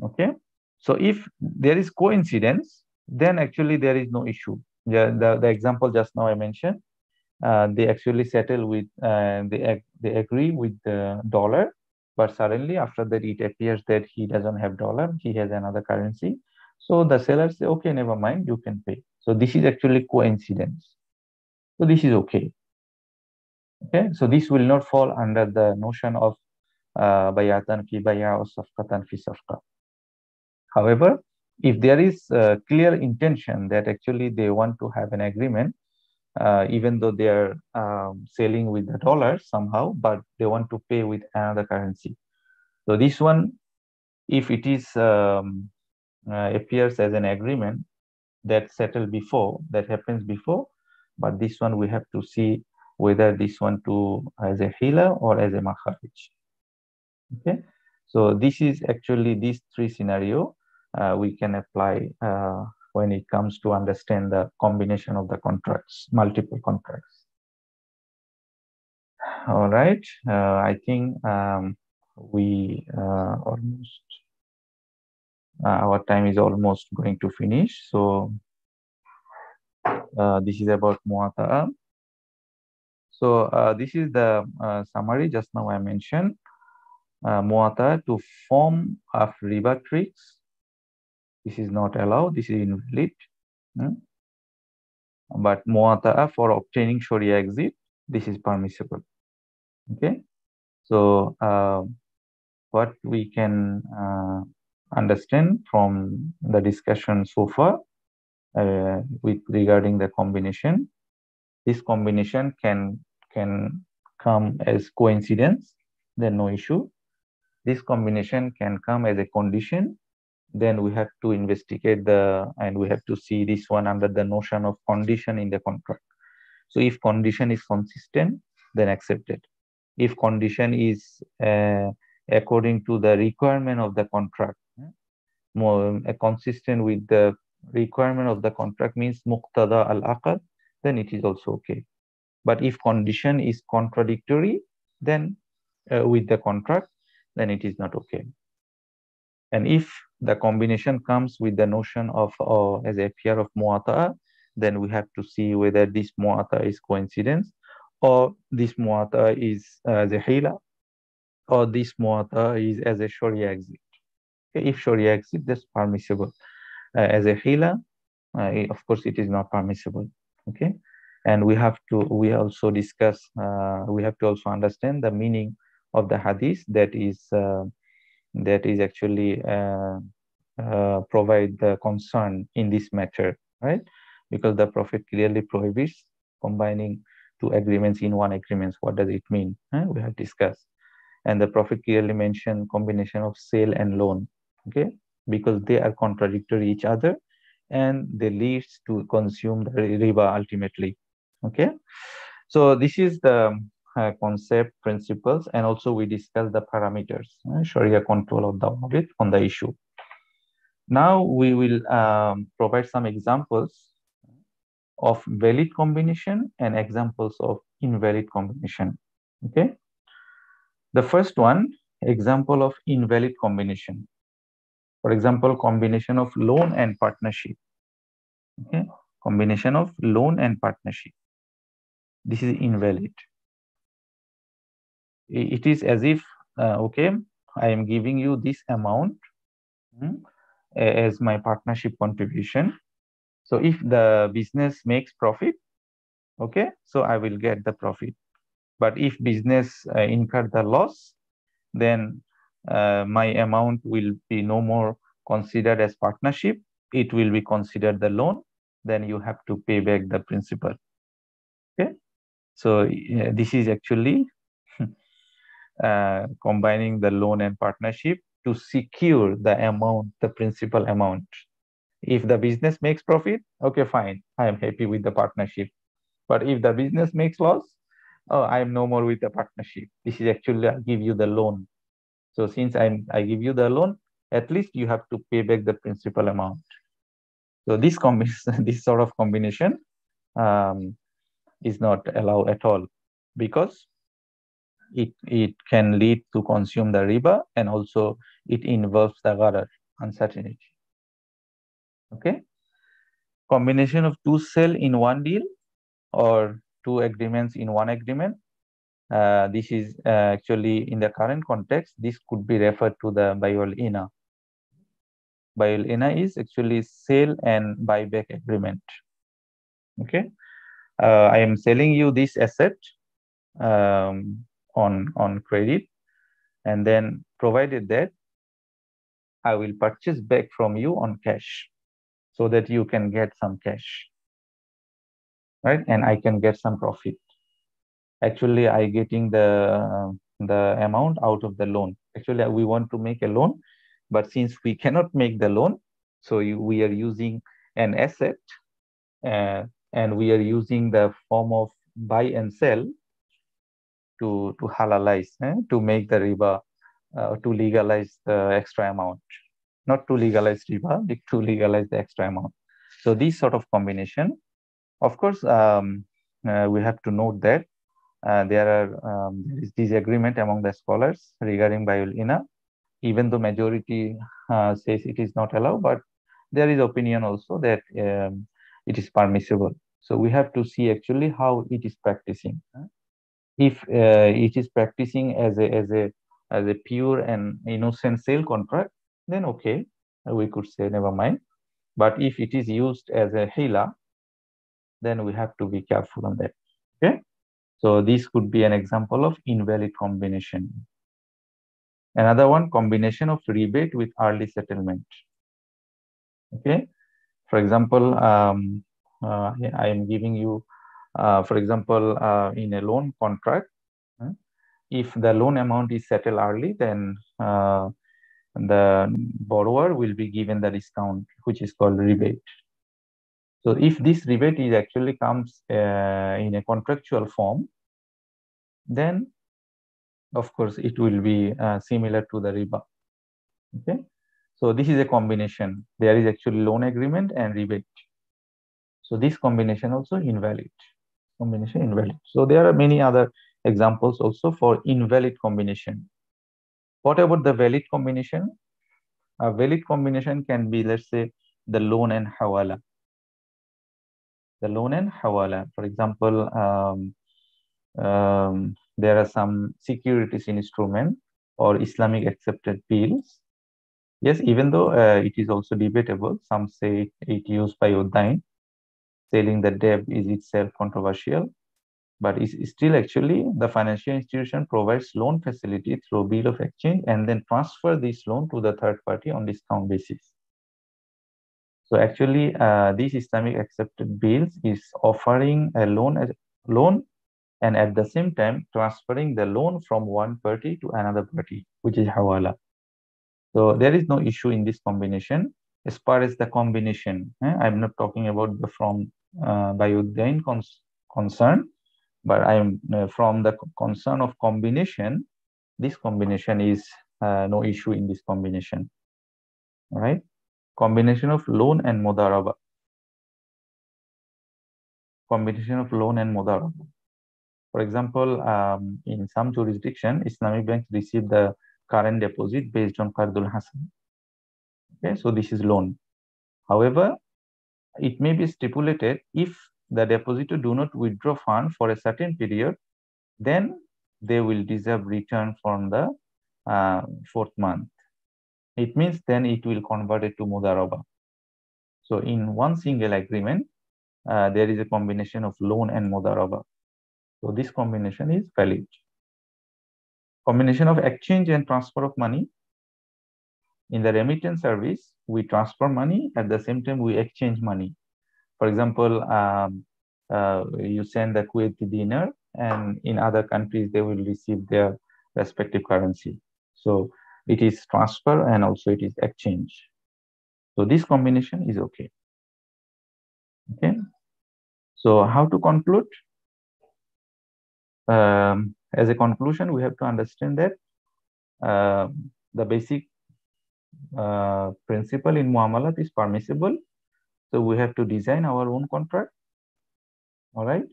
Okay. So if there is coincidence, then actually there is no issue. The, the, example just now I mentioned, uh, they actually settle with, uh, they, they agree with the dollar, but suddenly after that it appears that he doesn't have dollar, he has another currency. So the seller say, okay, never mind, you can pay. So this is actually coincidence. So this is okay. Okay, so this will not fall under the notion of uh, bayatan fi baya or safqatan fi safqa. However, if there is a clear intention that actually they want to have an agreement, uh, even though they are um, selling with the dollar somehow, but they want to pay with another currency. So this one, if it is um, uh, appears as an agreement that settled before, that happens before, but this one we have to see whether this one to as a hila or as a makharij. Okay, so this is actually these three scenario we can apply uh, when it comes to understand the combination of the contracts, multiple contracts. All right, uh, I think um, we uh, almost uh, our time is almost going to finish. So uh, this is about Muata. So uh, this is the uh, summary just now I mentioned. Uh, muata to form of riba tricks. This is not allowed. This is invalid. Hmm? But muata'a for obtaining Sharia exit, this is permissible. Okay. So uh, what we can uh, understand from the discussion so far uh, with regarding the combination. This combination can can come as coincidence, then no issue. This combination can come as a condition, then we have to investigate the and we have to see this one under the notion of condition in the contract. So if condition is consistent, then accepted. If condition is uh, according to the requirement of the contract, more uh, consistent with the requirement of the contract means muqtada al-aqad, then it is also okay. But if condition is contradictory, then uh, with the contract, then it is not okay. And if the combination comes with the notion of uh, as a pair of muata, then we have to see whether this muata is coincidence or this muata is as a hila or this muata is as a sharia exit. Okay, if sharia exit, that's permissible. Uh, as a hila, uh, of course, it is not permissible. Okay, and we have to we also discuss uh, we have to also understand the meaning of the hadith that is that is actually uh, uh, provide the concern in this matter, right? Because the Prophet clearly prohibits combining two agreements in one agreement. What does it mean? We have discussed. And the Prophet clearly mentioned combination of sale and loan. Okay, because they are contradictory each other and they leads to consume the riba ultimately okay so this is the uh, concept principles and also we discuss the parameters uh, sharia control of the audit on the issue now we will um, provide some examples of valid combination and examples of invalid combination okay the first one example of invalid combination for example, combination of loan and partnership. Okay, combination of loan and partnership. This is invalid. It is as if, uh, okay, I am giving you this amount hmm, as my partnership contribution. So if the business makes profit, okay, so I will get the profit. But if business uh, incur the loss, then uh, my amount will be no more considered as partnership. It will be considered the loan. Then you have to pay back the principal. Okay, so this is actually uh, combining the loan and partnership to secure the amount, the principal amount. If the business makes profit, okay, fine. I am happy with the partnership. But if the business makes loss, oh, I am no more with the partnership. This is actually I give you the loan. So since I'm I give you the loan, at least you have to pay back the principal amount. So this combination, this sort of combination um, is not allowed at all because it, it can lead to consume the riba and also it involves the gharar, uncertainty. Okay. Combination of two sell in one deal or two agreements in one agreement. Uh, this is uh, actually in the current context, this could be referred to the Bayul Ina. Bayul Ina is actually sale and buyback agreement. Okay. Uh, I am selling you this asset um, on, on credit. And then provided that I will purchase back from you on cash so that you can get some cash, right? And I can get some profit. Actually, I getting the, the amount out of the loan. Actually, we want to make a loan, but since we cannot make the loan, so you, we are using an asset uh, and we are using the form of buy and sell to to halalize eh, to make the riba uh, to legalize the extra amount. Not to legalize riba to legalize the extra amount. So this sort of combination. Of course um, uh, we have to note that uh, there are um, there is disagreement among the scholars regarding bayul ina even though majority uh, says it is not allowed but there is opinion also that um, it is permissible. So we have to see actually how it is practicing if uh, it is practicing as a as a as a pure and innocent sale contract then okay we could say never mind. But if it is used as a hila then we have to be careful on that. Okay? So this could be an example of invalid combination. Another one combination of rebate with early settlement. Okay? For example um, uh, i am giving you for example, uh, in a loan contract, uh, if the loan amount is settled early, then the borrower will be given the discount, which is called rebate. So if this rebate is actually comes uh, in a contractual form, then of course it will be uh, similar to the riba. Okay, so this is a combination. There is actually loan agreement and rebate. So this combination also invalid combination invalid. So there are many other examples also for invalid combination. What about the valid combination? A valid combination can be, let's say, the loan and hawala. The loan and hawala. For example, um, um, there are some securities instrument or Islamic accepted bills. Yes, even though uh, it is also debatable, some say it used Bayuddin selling the debt is itself controversial, but it's still actually the financial institution provides loan facility through bill of exchange and then transfer this loan to the third party on discount basis. So actually, uh, these Islamic accepted bills is offering a loan as loan and at the same time transferring the loan from one party to another party, which is hawala. So there is no issue in this combination as far as the combination. Eh? I'm not talking about the from uh, Bayuddin cons concern, but I'm uh, from the concern of combination. This combination is uh, no issue in this combination. Right, combination of loan and mudaraba. Combination of loan and mudaraba. For example, um, in some jurisdiction, Islamic banks receive the current deposit based on Qardul Hasan. Okay, so this is loan. However, it may be stipulated if the depositor do not withdraw fund for a certain period, then they will deserve return from the uh, fourth month. it means then it will convert it to mudaraba. So in one single agreement, uh, there is a combination of loan and mudaraba. So this combination is valid. Combination of exchange and transfer of money. In the remittance service, we transfer money at the same time we exchange money. For example, um, uh, you send the Kuwaiti dinar and in other countries they will receive their respective currency. So it is transfer and also it is exchange. So this combination is okay. Okay. So how to conclude? Um, as a conclusion, we have to understand that uh, the basic uh, principle in Muamalat is permissible. So we have to design our own contract. All right.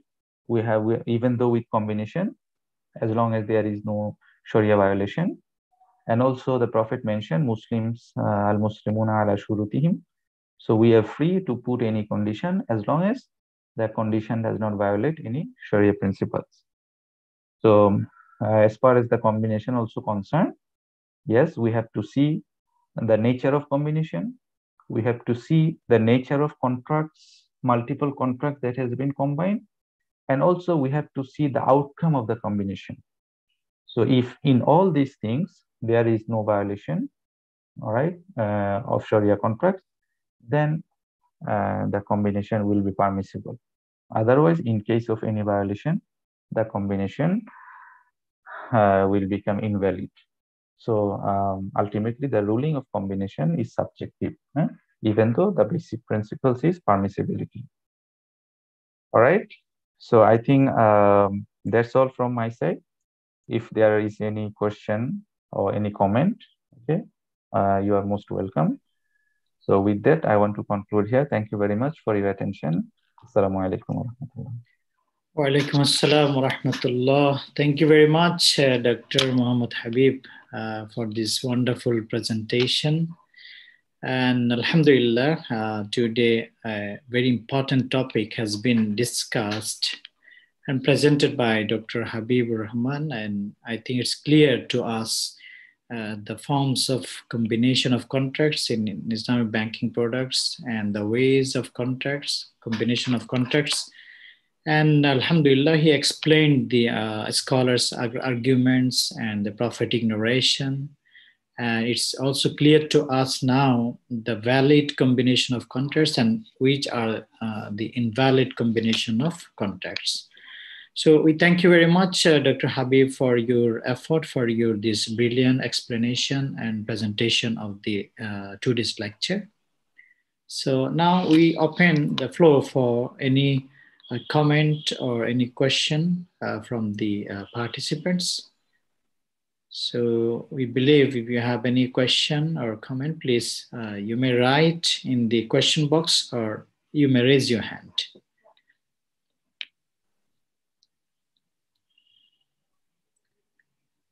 We have, we, even though with combination, as long as there is no Sharia violation. And also the Prophet mentioned Muslims, uh, al-Muslimuna ala shurutihim. So we are free to put any condition as long as that condition does not violate any Sharia principles. So uh, as far as the combination also concerned, yes, we have to see the nature of combination. We have to see the nature of contracts, multiple contracts that has been combined. And also we have to see the outcome of the combination. So if in all these things, there is no violation, all right, uh, of Sharia contracts, then uh, the combination will be permissible. Otherwise, in case of any violation, the combination uh, will become invalid. So um, ultimately, the ruling of combination is subjective, eh? even though the basic principles is permissibility. All right. So I think um, that's all from my side. If there is any question or any comment, okay, uh, you are most welcome. So with that, I want to conclude here. Thank you very much for your attention. Assalamu wa rahmatullah. Wa alaikum assalam wa rahmatullah. Thank you very much, uh, Dr. Muhammad Habib, uh, for this wonderful presentation. And Alhamdulillah, uh, today a very important topic has been discussed and presented by Dr. Habib Rahman. And I think it's clear to us uh, the forms of combination of contracts in, Islamic banking products and the ways of contracts, combination of contracts. And Alhamdulillah, he explained the uh, scholars' arguments and the prophetic narration. And it's also clear to us now the valid combination of contracts and which are uh, the invalid combination of contracts. So we thank you very much, uh, Dr. Habib, for your effort, for your this brilliant explanation and presentation of the uh, today's lecture. So now we open the floor for any uh, comment or any question uh, from the uh, participants. So we believe if you have any question or comment, please, uh, you may write in the question box or you may raise your hand.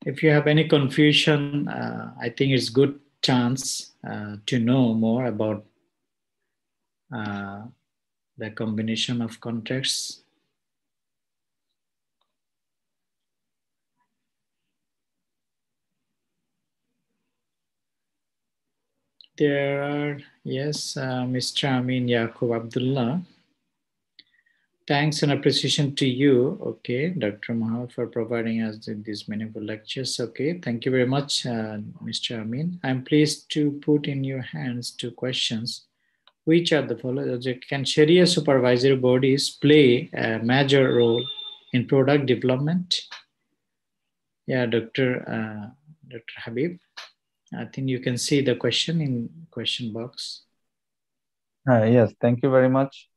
if you have any confusion, uh, I think it's good chance uh, to know more about uh, the combination of contexts. There are, yes, uh, Mr. Amin Yaqub Abdullah. Thanks and appreciation to you, okay, Dr. Muhammad, for providing us with these meaningful lectures. Okay, thank you very much, uh, Mr. Amin. I'm pleased to put in your hands two questions. Which are the following? Can Sharia supervisory bodies play a major role in product development? Yeah, Dr. Uh, Dr. Habib, I think you can see the question in question box. Uh, yes, thank you very much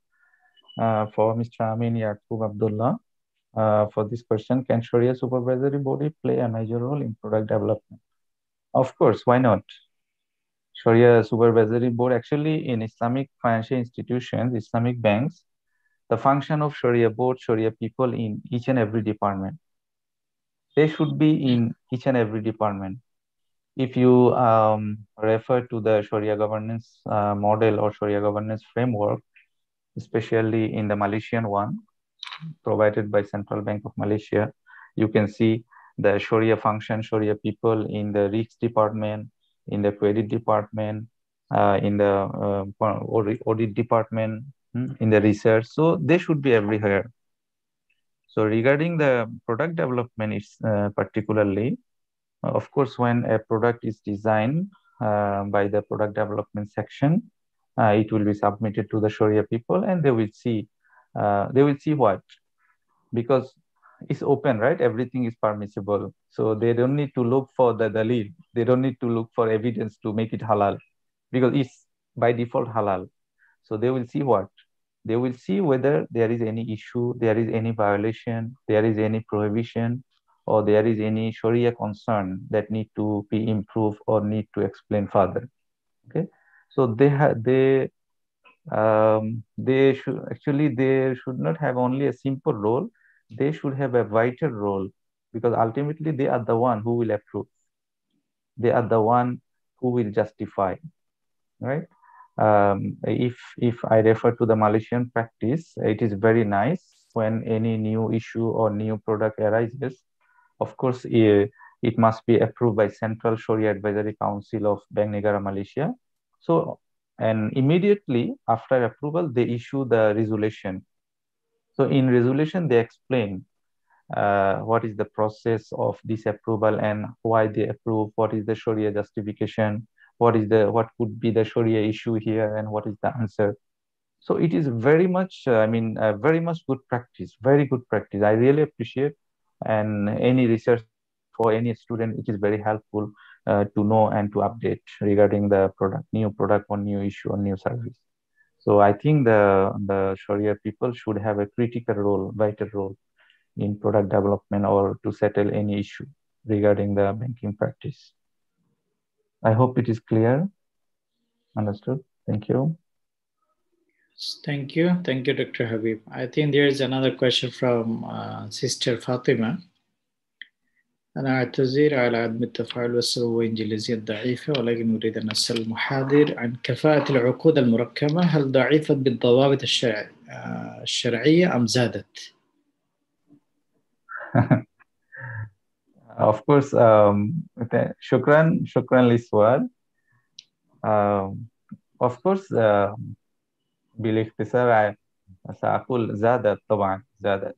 uh, for Mr. Amin Yaqub Abdullah uh, for this question. Can Sharia supervisory body play a major role in product development? Of course, why not? Sharia supervisory board actually in Islamic financial institutions, Islamic banks, the function of Sharia board, Sharia people in each and every department. They should be in each and every department. If you um, refer to the Sharia governance uh, model or Sharia governance framework, especially in the Malaysian one provided by Central Bank of Malaysia. You can see the Sharia function, Sharia people in the risk department, in the credit department, uh, in the uh, audit department, hmm, in the research. So they should be everywhere. So regarding the product development is uh, particularly, of course, when a product is designed uh, by the product development section, uh, it will be submitted to the Sharia people and they will see, uh, they will see what? Because it's open, right? Everything is permissible. So they don't need to look for the dalil. They don't need to look for evidence to make it halal because it's by default halal. So they will see what? They will see whether there is any issue, there is any violation, there is any prohibition, or there is any Sharia concern that need to be improved or need to explain further. Okay, so they have they um, they should actually they should not have only a simple role they should have a vital role because ultimately they are the one who will approve. They are the one who will justify right? Um, if if i refer to the malaysian practice it is very nice when any new issue or new product arises. Of course it, it must be approved by central sharia advisory council of bank negara malaysia. So and immediately after approval they issue the resolution. So in resolution, they explain uh, what is the process of this approval and why they approve, what is the Sharia justification, what is the what could be the Sharia issue here, and what is the answer. So it is very much, uh, I mean, uh, very much good practice, very good practice. I really appreciate, and any research for any student, it is very helpful uh, to know and to update regarding the product, new product or new issue or new service. So I think the, the Sharia people should have a critical role, vital role in product development or to settle any issue regarding the banking practice. I hope it is clear. Understood. Thank you. Thank you. Thank you, Dr. Habib. I think there is another question from uh, Sister Fatima. أنا أعتذر على عدم التفاعل والسبب إنجليزية ضعيفة ولكن أريد أن أسأل المحاضر عن كفاءة العقود المركبة هل ضعيفة بالضوابط الشرع... الشرعية أم زادت؟ Of course um, شكرا شكرا للسؤال um, of course uh, بالاختصار سأقول زادت طبعا زادت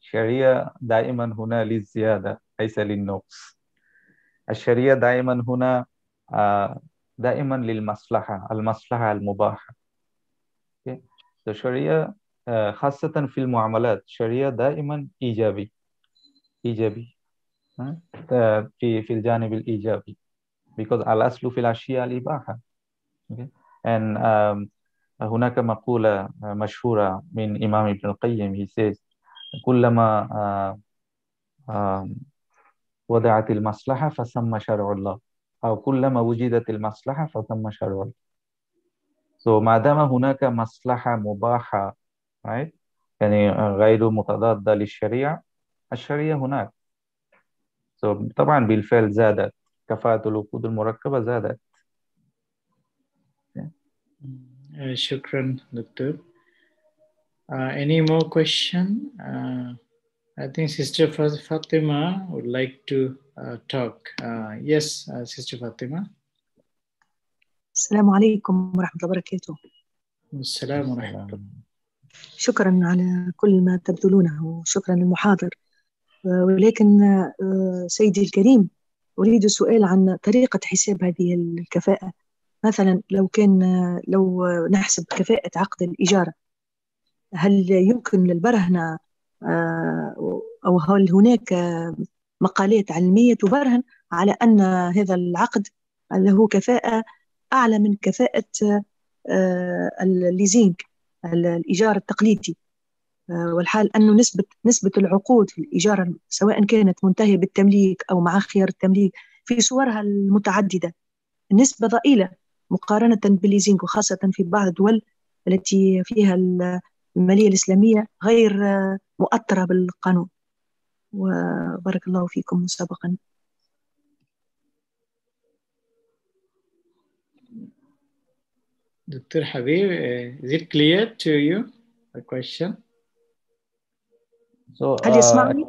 الشريعة دائما هنا للزيادة ليس للنقص. الشريعة دائما هنا دائما للمصلحة المصلحة المباحة. الشريعة خاصة في المعاملات الشريعة دائما إيجابي. إيجابي. في في الجانب الإيجابي. Because الاصل في الأشياء الإباحة. Okay. and um, هناك مقولة مشهورة من إمام ابن القيم. He says كلما uh, um, وضعت المصلحة فسمى شرع الله. أو كلما وجدت المصلحة فسمى شرع الله. So ما دام هناك مصلحة مباحة right? يعني غير متضادة للشريعة الشريعة هناك. طبعا بالفعل زادت كفاءة الوقود المركبة زادت شكرا دكتور uh, any more question uh, I think Sister Fatima would like to uh, talk. Uh, yes, uh, Sister Fatima. السلام عليكم ورحمة الله وبركاته. السلام ورحمة الله. شكرا على كل ما تبذلونه وشكرا للمحاضر ولكن سيدي الكريم أريد السؤال عن طريقة حساب هذه الكفاءة. مثلا لو كان لو نحسب كفاءة عقد الإجارة هل يمكن للبرهنة أو هل هناك مقالات علمية تبرهن على أن هذا العقد له كفاءة أعلى من كفاءة الليزينج الإيجار التقليدي؟ والحال أنه نسبة نسبة العقود في الإيجار سواء كانت منتهية بالتمليك أو مع خيار التمليك في صورها المتعددة النسبة ضئيلة مقارنة بالليزينج وخاصة في بعض الدول التي فيها المالية الإسلامية غير مؤطرة بالقانون وبارك الله فيكم مسابقا Dr. Habib, is it clear to you, the question? So, هل يسمعني؟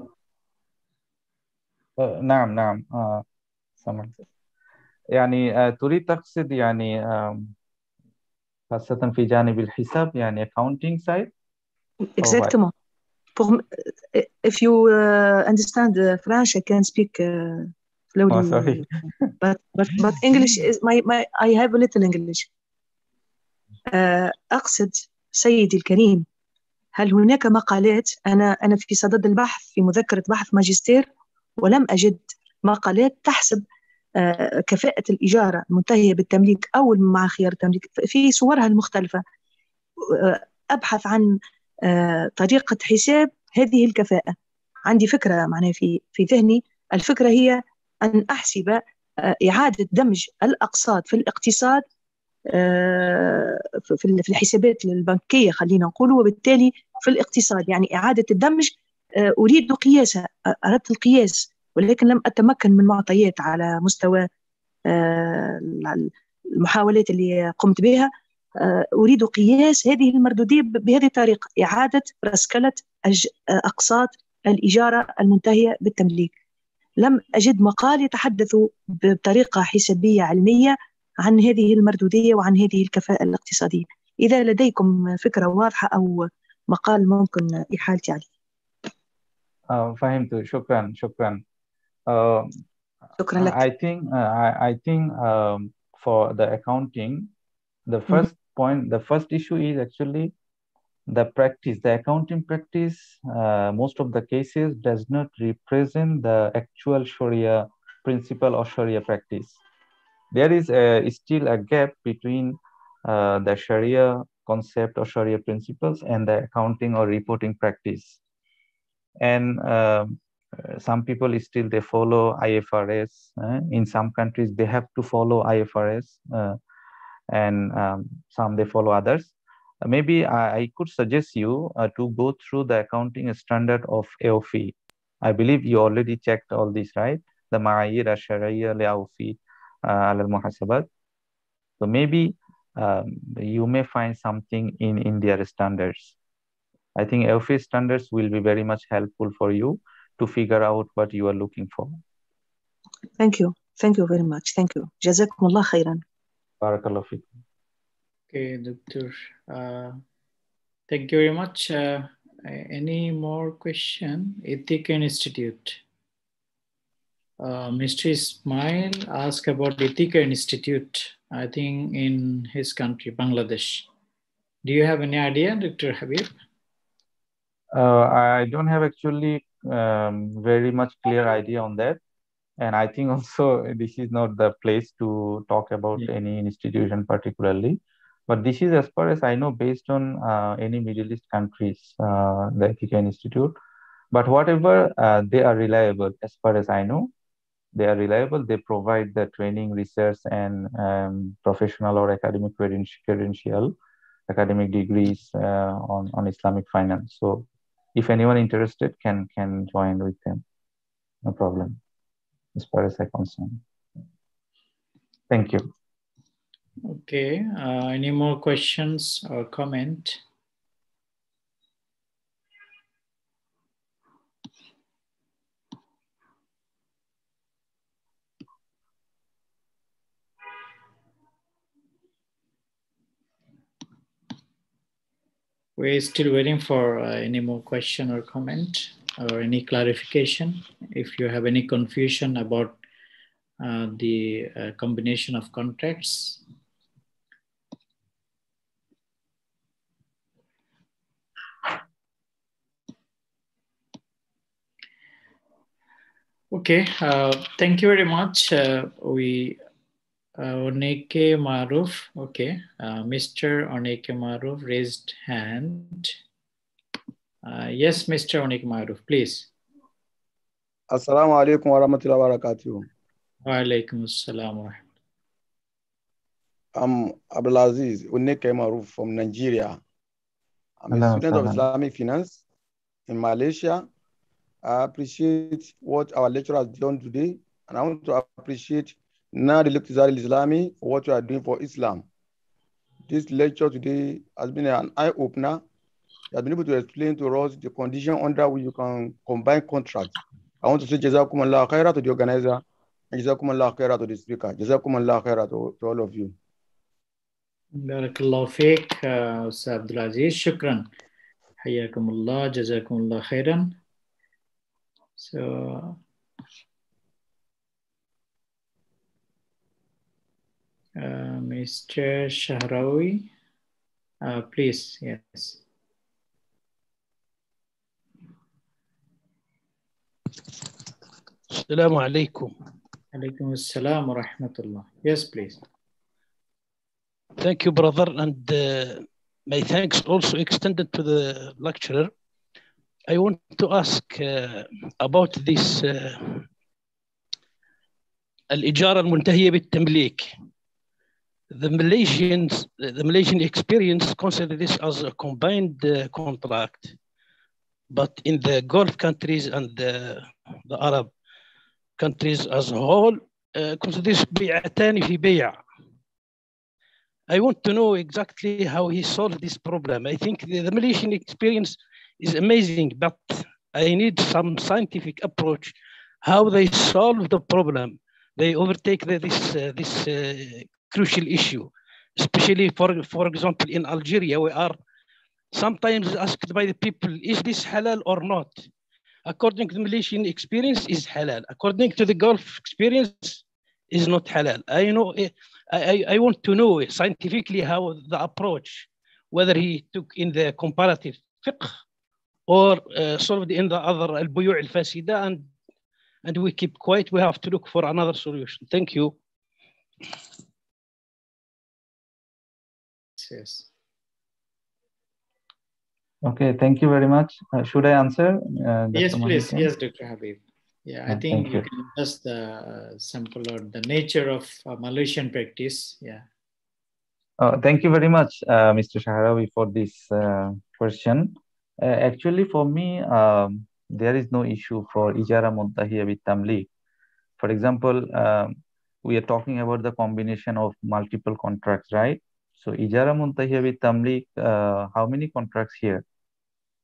uh, نعم نعم uh, سمعت يعني آه، تريد تقصد يعني خاصة في جانب الحساب يعني accounting side? Exactement. For, if you uh, understand uh, French, I can speak uh, slowly. Oh, sorry. but but but English is my my I have a little English. آه، أقصد سيدي الكريم هل هناك مقالات؟ أنا أنا في صدد البحث في مذكرة بحث ماجستير ولم أجد مقالات تحسب آه، كفاءة الإجارة المنتهية بالتمليك أو مع خيار التمليك في صورها المختلفة. آه، أبحث عن آه، طريقة حساب هذه الكفاءة. عندي فكرة معناها في في ذهني. الفكرة هي أن أحسب إعادة دمج الأقساط في الاقتصاد آه، في الحسابات البنكية خلينا نقول وبالتالي في الاقتصاد يعني إعادة الدمج آه، أريد قياسها أردت القياس ولكن لم أتمكن من معطيات على مستوى آه، المحاولات اللي قمت بها. أريد قياس هذه المردودية بهذه الطريقة إعادة رسكله أقساط الاجاره المنتهية بالتمليك. لم أجد مقال يتحدث بطريقة حسابية علمية عن هذه المردودية وعن هذه الكفاءة الاقتصادية إذا لديكم فكرة واضحة أو مقال ممكن إحالتي عليه آه، فهمت شكرا شكرا آه، شكرا لك I think uh, I, I think um, for the accounting, the first point, the first issue is actually the practice. The accounting practice, uh, most of the cases does not represent the actual Sharia principle or Sharia practice. there is a, still a gap between uh, the Sharia concept or Sharia principles and the accounting or reporting practice. And uh, some people still they follow IFRS. Eh? In some countries they have to follow IFRS, uh, and um, some they follow others. Maybe I, I could suggest you uh, to go through the accounting standard of AAOIFI. I believe you already checked all this, right? The Ma'ayir, Sharia, Le'aofi, al muhasabat so maybe um, you may find something in india standards. I think lfa standards will be very much helpful for you to figure out what you are looking for. Thank you. Thank you very much. Thank you. Jazakumullah khairan. Barakallahu fikum. Okay doctor uh, thank you very much. Uh, any more question? Ethica Institute. Uh, Mr. Ismail asked about the Ethica Institute, I think in his country, Bangladesh. Do you have any idea, Dr. Habib? Uh, I don't have actually um, very much clear idea on that. And I think also this is not the place to talk about Yeah. any institution particularly. But this is as far as I know based on uh, any Middle East countries, uh, the Ethica Institute. But whatever, uh, they are reliable as far as I know. They are reliable. They provide the training, research, and um, professional or academic credenti- credential, academic degrees uh, on, on Islamic finance. So if anyone interested can can join with them. No problem, as far as I'm concerned. Thank you. Okay, uh, any more questions or comment? We're still waiting for uh, any more question or comment or any clarification. If you have any confusion about uh, the uh, combination of contracts, Okay, uh, thank you very much. Uh, we uh, Oneke Maruf. Okay, uh, Mr. Oneke Maruf raised hand. Uh, yes, Mr. Oneke Maruf, please. Assalamu alaikum wa rahmatullahi wa barakatuh. Wa alaikum assalam wa rahmatullah. I'm Abdulaziz Uneke Maruf from Nigeria. I'm a Hello, student of Islamic finance in Malaysia. I appreciate what our lecturer has done today, and I want to appreciate now the Iqtisad al-Islami, what you are doing for Islam. This lecture today has been an eye-opener. You have been able to explain to us the condition under which you can combine contracts. I want to say Jazakum Allah khairah to the organizer and Jazakum Allah khairah to the speaker. Jazakum Allah khairah to, to all of you. Barakallahu feek, uh, Ustaz Abdul Aziz. Shukran. Hayakum Allah. Jazakum Allah khairan. So, Mr. Shahrawi uh, please yes السلام عليكم. عليكم السلام ورحمة الله yes please Thank you, brother, and uh, my thanks also extended to the lecturer. I want to ask uh, about this uh, الإجارة المنتهية بالتمليك. The Malaysians, the Malaysian experience consider this as a combined uh, contract, but in the Gulf countries and the, the Arab countries as a whole, uh, consider this بيعتان في بيع. I want to know exactly how he solved this problem. I think the, the Malaysian experience is amazing, but I need some scientific approach how they solve the problem. They overtake the, this uh, this uh, crucial issue, especially for, for example, in Algeria, we are sometimes asked by the people, is this halal or not? According to the Malaysian experience, is halal. According to the Gulf experience, is not halal. I know, eh, I, I, I want to know scientifically how the approach, whether he took in the comparative fiqh or uh, solved in the other al-buyu' al-fasida and and we keep quiet. We have to look for another solution. Thank you yes Okay, thank you very much. Uh, should I answer? Uh, yes please yes Dr. Habib yeah I think you you. can just the uh, sample or the nature of uh, Malaysian practice yeah Uh, thank you very much, uh, Mr. Shahrawi, for this uh, question. Uh, actually, for me, um, there is no issue for Ijara Muntahiya with Tamliq. For example, um, we are talking about the combination of multiple contracts, right? So, Ijara Muntahiya with Tamliq, uh, how many contracts here?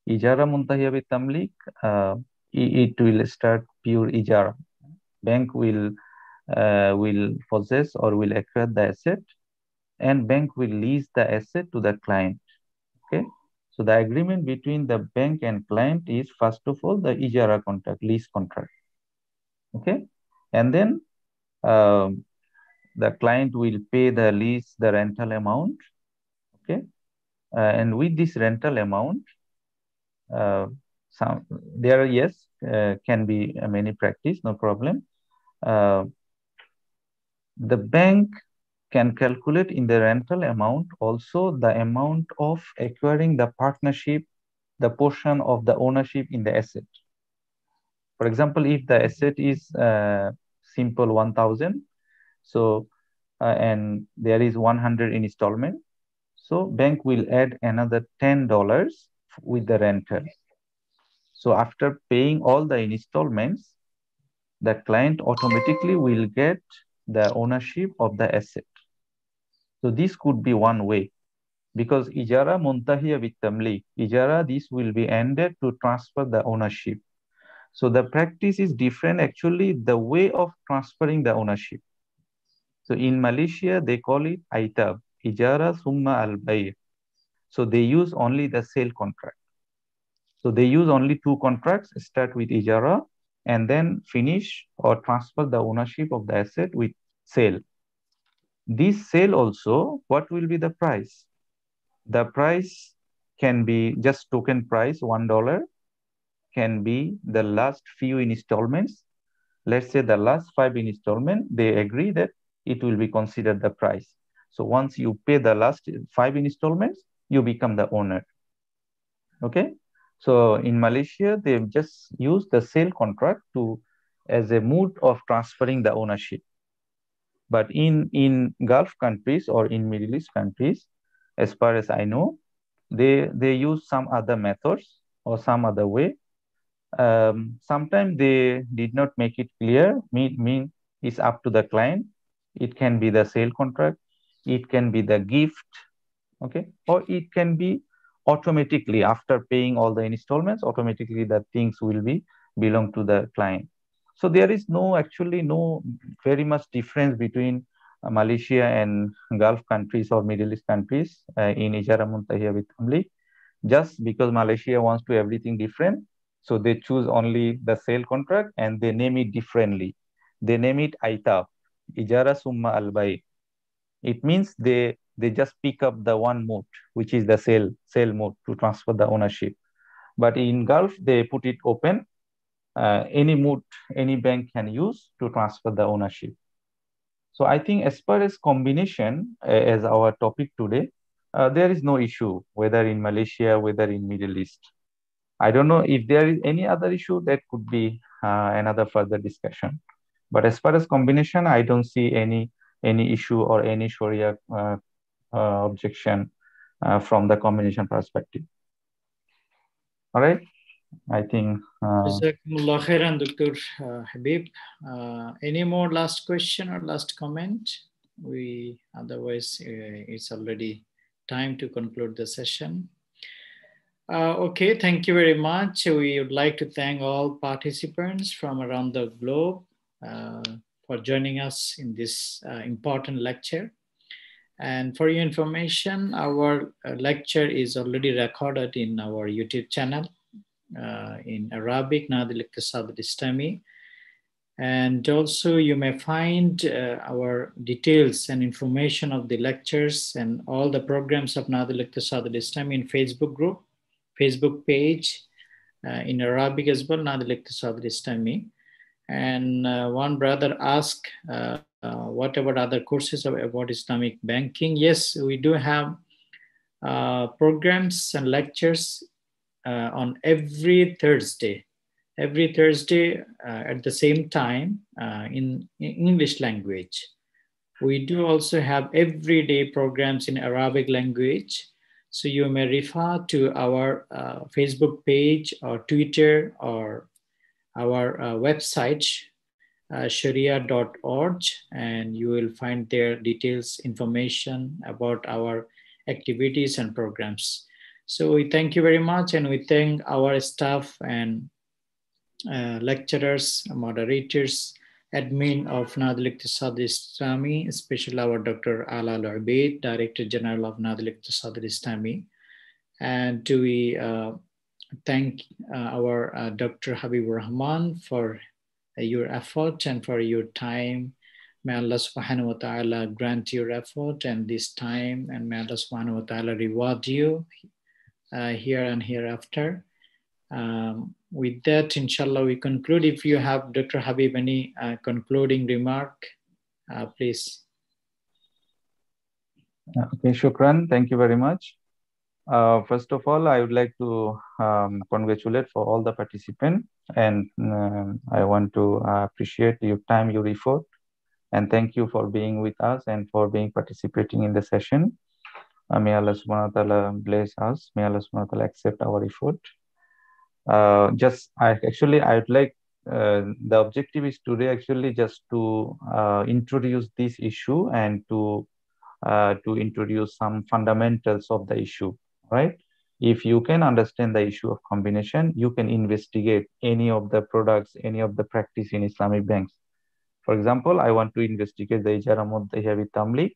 Ijara Muntahiya with Tamliq, uh, it will start pure Ijara. Bank will uh, will possess or will acquire the asset and bank will lease the asset to the client. Okay. So the agreement between the bank and client is first of all the ijara contract, lease contract. Okay. And then um, the client will pay the lease, the rental amount. Okay. Uh, and with this rental amount, uh, some there yes uh, can be many practice, no problem. Uh, the bank can calculate in the rental amount also the amount of acquiring the partnership, the portion of the ownership in the asset. For example, if the asset is uh, simple 1000, so uh, and there is 100 in installment, so bank will add another $10 with the rental. So after paying all the installments, the client automatically will get the ownership of the asset. So this could be one way because ijara muntahiya with tamliq. Ijara, this will be ended to transfer the ownership. So the practice is different actually the way of transferring the ownership. So in Malaysia, they call it AITAB, ijara summa al bay. So they use only the sale contract. So they use only two contracts, start with ijara and then finish or transfer the ownership of the asset with sale. This sale also, what will be the price? The price can be just token price, $1, can be the last few installments. Let's say the last five installment, they agree that it will be considered the price. So once you pay the last five installments, you become the owner. Okay. So in Malaysia, they just use the sale contract to as a mode of transferring the ownership. But in, in Gulf countries or in Middle East countries, as far as I know, they, they use some other methods or some other way. Um, sometimes they did not make it clear, mean, mean it's up to the client. It can be the sale contract, it can be the gift, okay, or it can be automatically after paying all the installments, automatically the things will be belong to the client. So there is no actually no very much difference between uh, Malaysia and Gulf countries or Middle East countries uh, in Ijara Muntahiyah with Tamlik. Just because Malaysia wants to everything different, so they choose only the sale contract and they name it differently. They name it AITAB, Ijara Summa Al It means they they just pick up the one mode, which is the sale sale mode to transfer the ownership. But in Gulf, they put it open. Uh, any mode, any bank can use to transfer the ownership. So I think as far as combination uh, as our topic today, uh, there is no issue whether in Malaysia, whether in Middle East. I don't know if there is any other issue that could be uh, another further discussion. But as far as combination, I don't see any any issue or any Sharia uh, uh, objection uh, from the combination perspective. All right. I think. Uh, Jazakumullah Dr. Uh, Habib. Uh, any more last question or last comment? We otherwise it's already time to conclude the session. Uh, okay, thank you very much. We would like to thank all participants from around the globe for joining us in this uh, important lecture. And for your information, our uh, lecture is already recorded in our YouTube channel uh, in Arabic, Nadil Iqtisad. And also you may find uh, our details and information of the lectures and all the programs of Nadil Iqtisad in Facebook group Facebook page uh, in Arabic as well, Nadil Iqtisad. And uh, one brother asked, uh, uh, what about other courses about Islamic banking? Yes, we do have uh, programs and lectures uh, on every Thursday. Every Thursday at the same time in, in English language. We do also have everyday programs in Arabic language so you may refer to our uh, Facebook page or Twitter or our uh, website, uh, sharia.org, and you will find there details, information about our activities and programs. So we thank you very much and we thank our staff and uh, lecturers, moderators, admin of Nadil Iqtisad Islami, especially our Dr. Ala al Director General of Nadil Iqtisad Islami. And we uh, thank uh, our uh, Dr. Habib Rahman for uh, your effort and for your time. May Allah subhanahu wa ta'ala grant your effort and this time, and may Allah subhanahu wa ta'ala reward you uh, here and hereafter. Um, with that, inshallah, we conclude. If you have, Dr. Habib, any uh, concluding remark, uh, please. Okay, shukran. Thank you very much. Uh, first of all, I would like to um, congratulate for all the participants and um, I want to uh, appreciate your time, your effort, and thank you for being with us and for being participating in the session. Uh, may Allah subhanahu wa ta'ala bless us. May Allah subhanahu wa ta'ala accept our effort uh, just I actually I would like uh, the objective is today actually just to uh, introduce this issue and to uh, to introduce some fundamentals of the issue right if you can understand the issue of combination you can investigate any of the products any of the practice in islamic banks for example i want to investigate the ijara muntahiya tamliq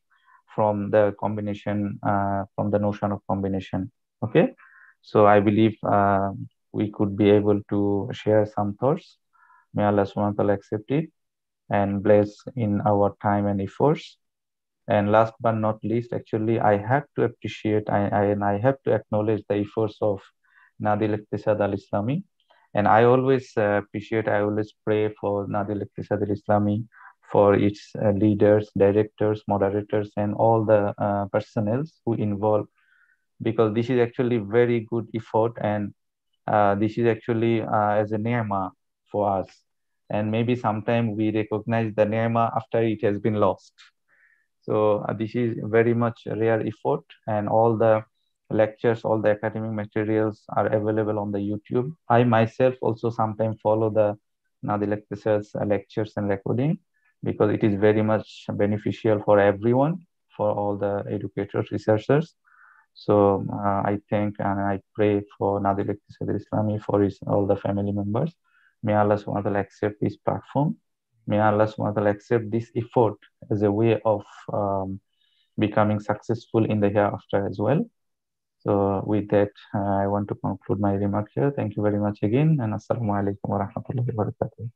from the combination uh, from the notion of combination okay so i believe uh, we could be able to share some thoughts. May Allah subhanahu wa ta'ala accept it and bless in our time and efforts. And last but not least, actually, I have to appreciate I, I, and I have to acknowledge the efforts of Nadil Iqtisad al Islami. And I always uh, appreciate, I always pray for Nadil Iqtisad al Islami, for its uh, leaders, directors, moderators, and all the uh, personnel who involve, because this is actually very good effort and uh, this is actually uh, as a ni'mah for us. And maybe sometime we recognize the ni'mah after it has been lost. So uh, this is very much a rare effort and all the lectures, all the academic materials are available on the YouTube. I myself also sometimes follow the Nadil lectures, lectures and recording because it is very much beneficial for everyone, for all the educators, researchers. So uh, I thank and I pray for Nadil Iqtisad Islami for his all the family members May Allah accept this platform. May Allah subhanahu wa ta'ala accept this effort as a way of um, becoming successful in the hereafter as well. So with that, uh, I want to conclude my remark here. Thank you very much again. And assalamu alaikum wa rahmatullahi wa barakatuh.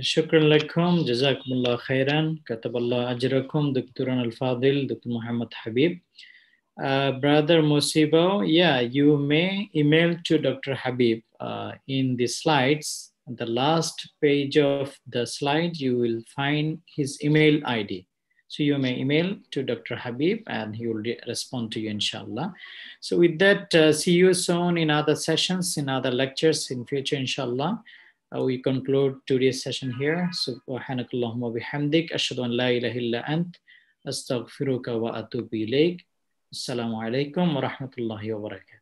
شكرا لكم جزاكم الله خيرا كتب الله أجركم دكتورنا الفاضل دكتور محمد حبيب uh, brother Musibo, yeah, you may email to Dr. Habib uh, in the slides. on the last page of the slide, you will find his email ID. So you may email to Dr. Habib and he will respond to you, inshallah. So with that, uh, see you soon in other sessions, in other lectures in future, inshallah. Uh, we conclude today's session here. Subhanakallahumma bihamdik. Ashadu an la ilaha illa ant. Astaghfiruka wa atubu ilayk. Assalamu alaikum wa rahmatullahi wa barakatuh.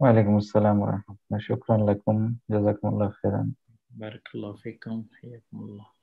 وعليكم السلام ورحمة الله. شكرا لكم. جزاكم الله خيرا. بارك الله فيكم. حياكم الله.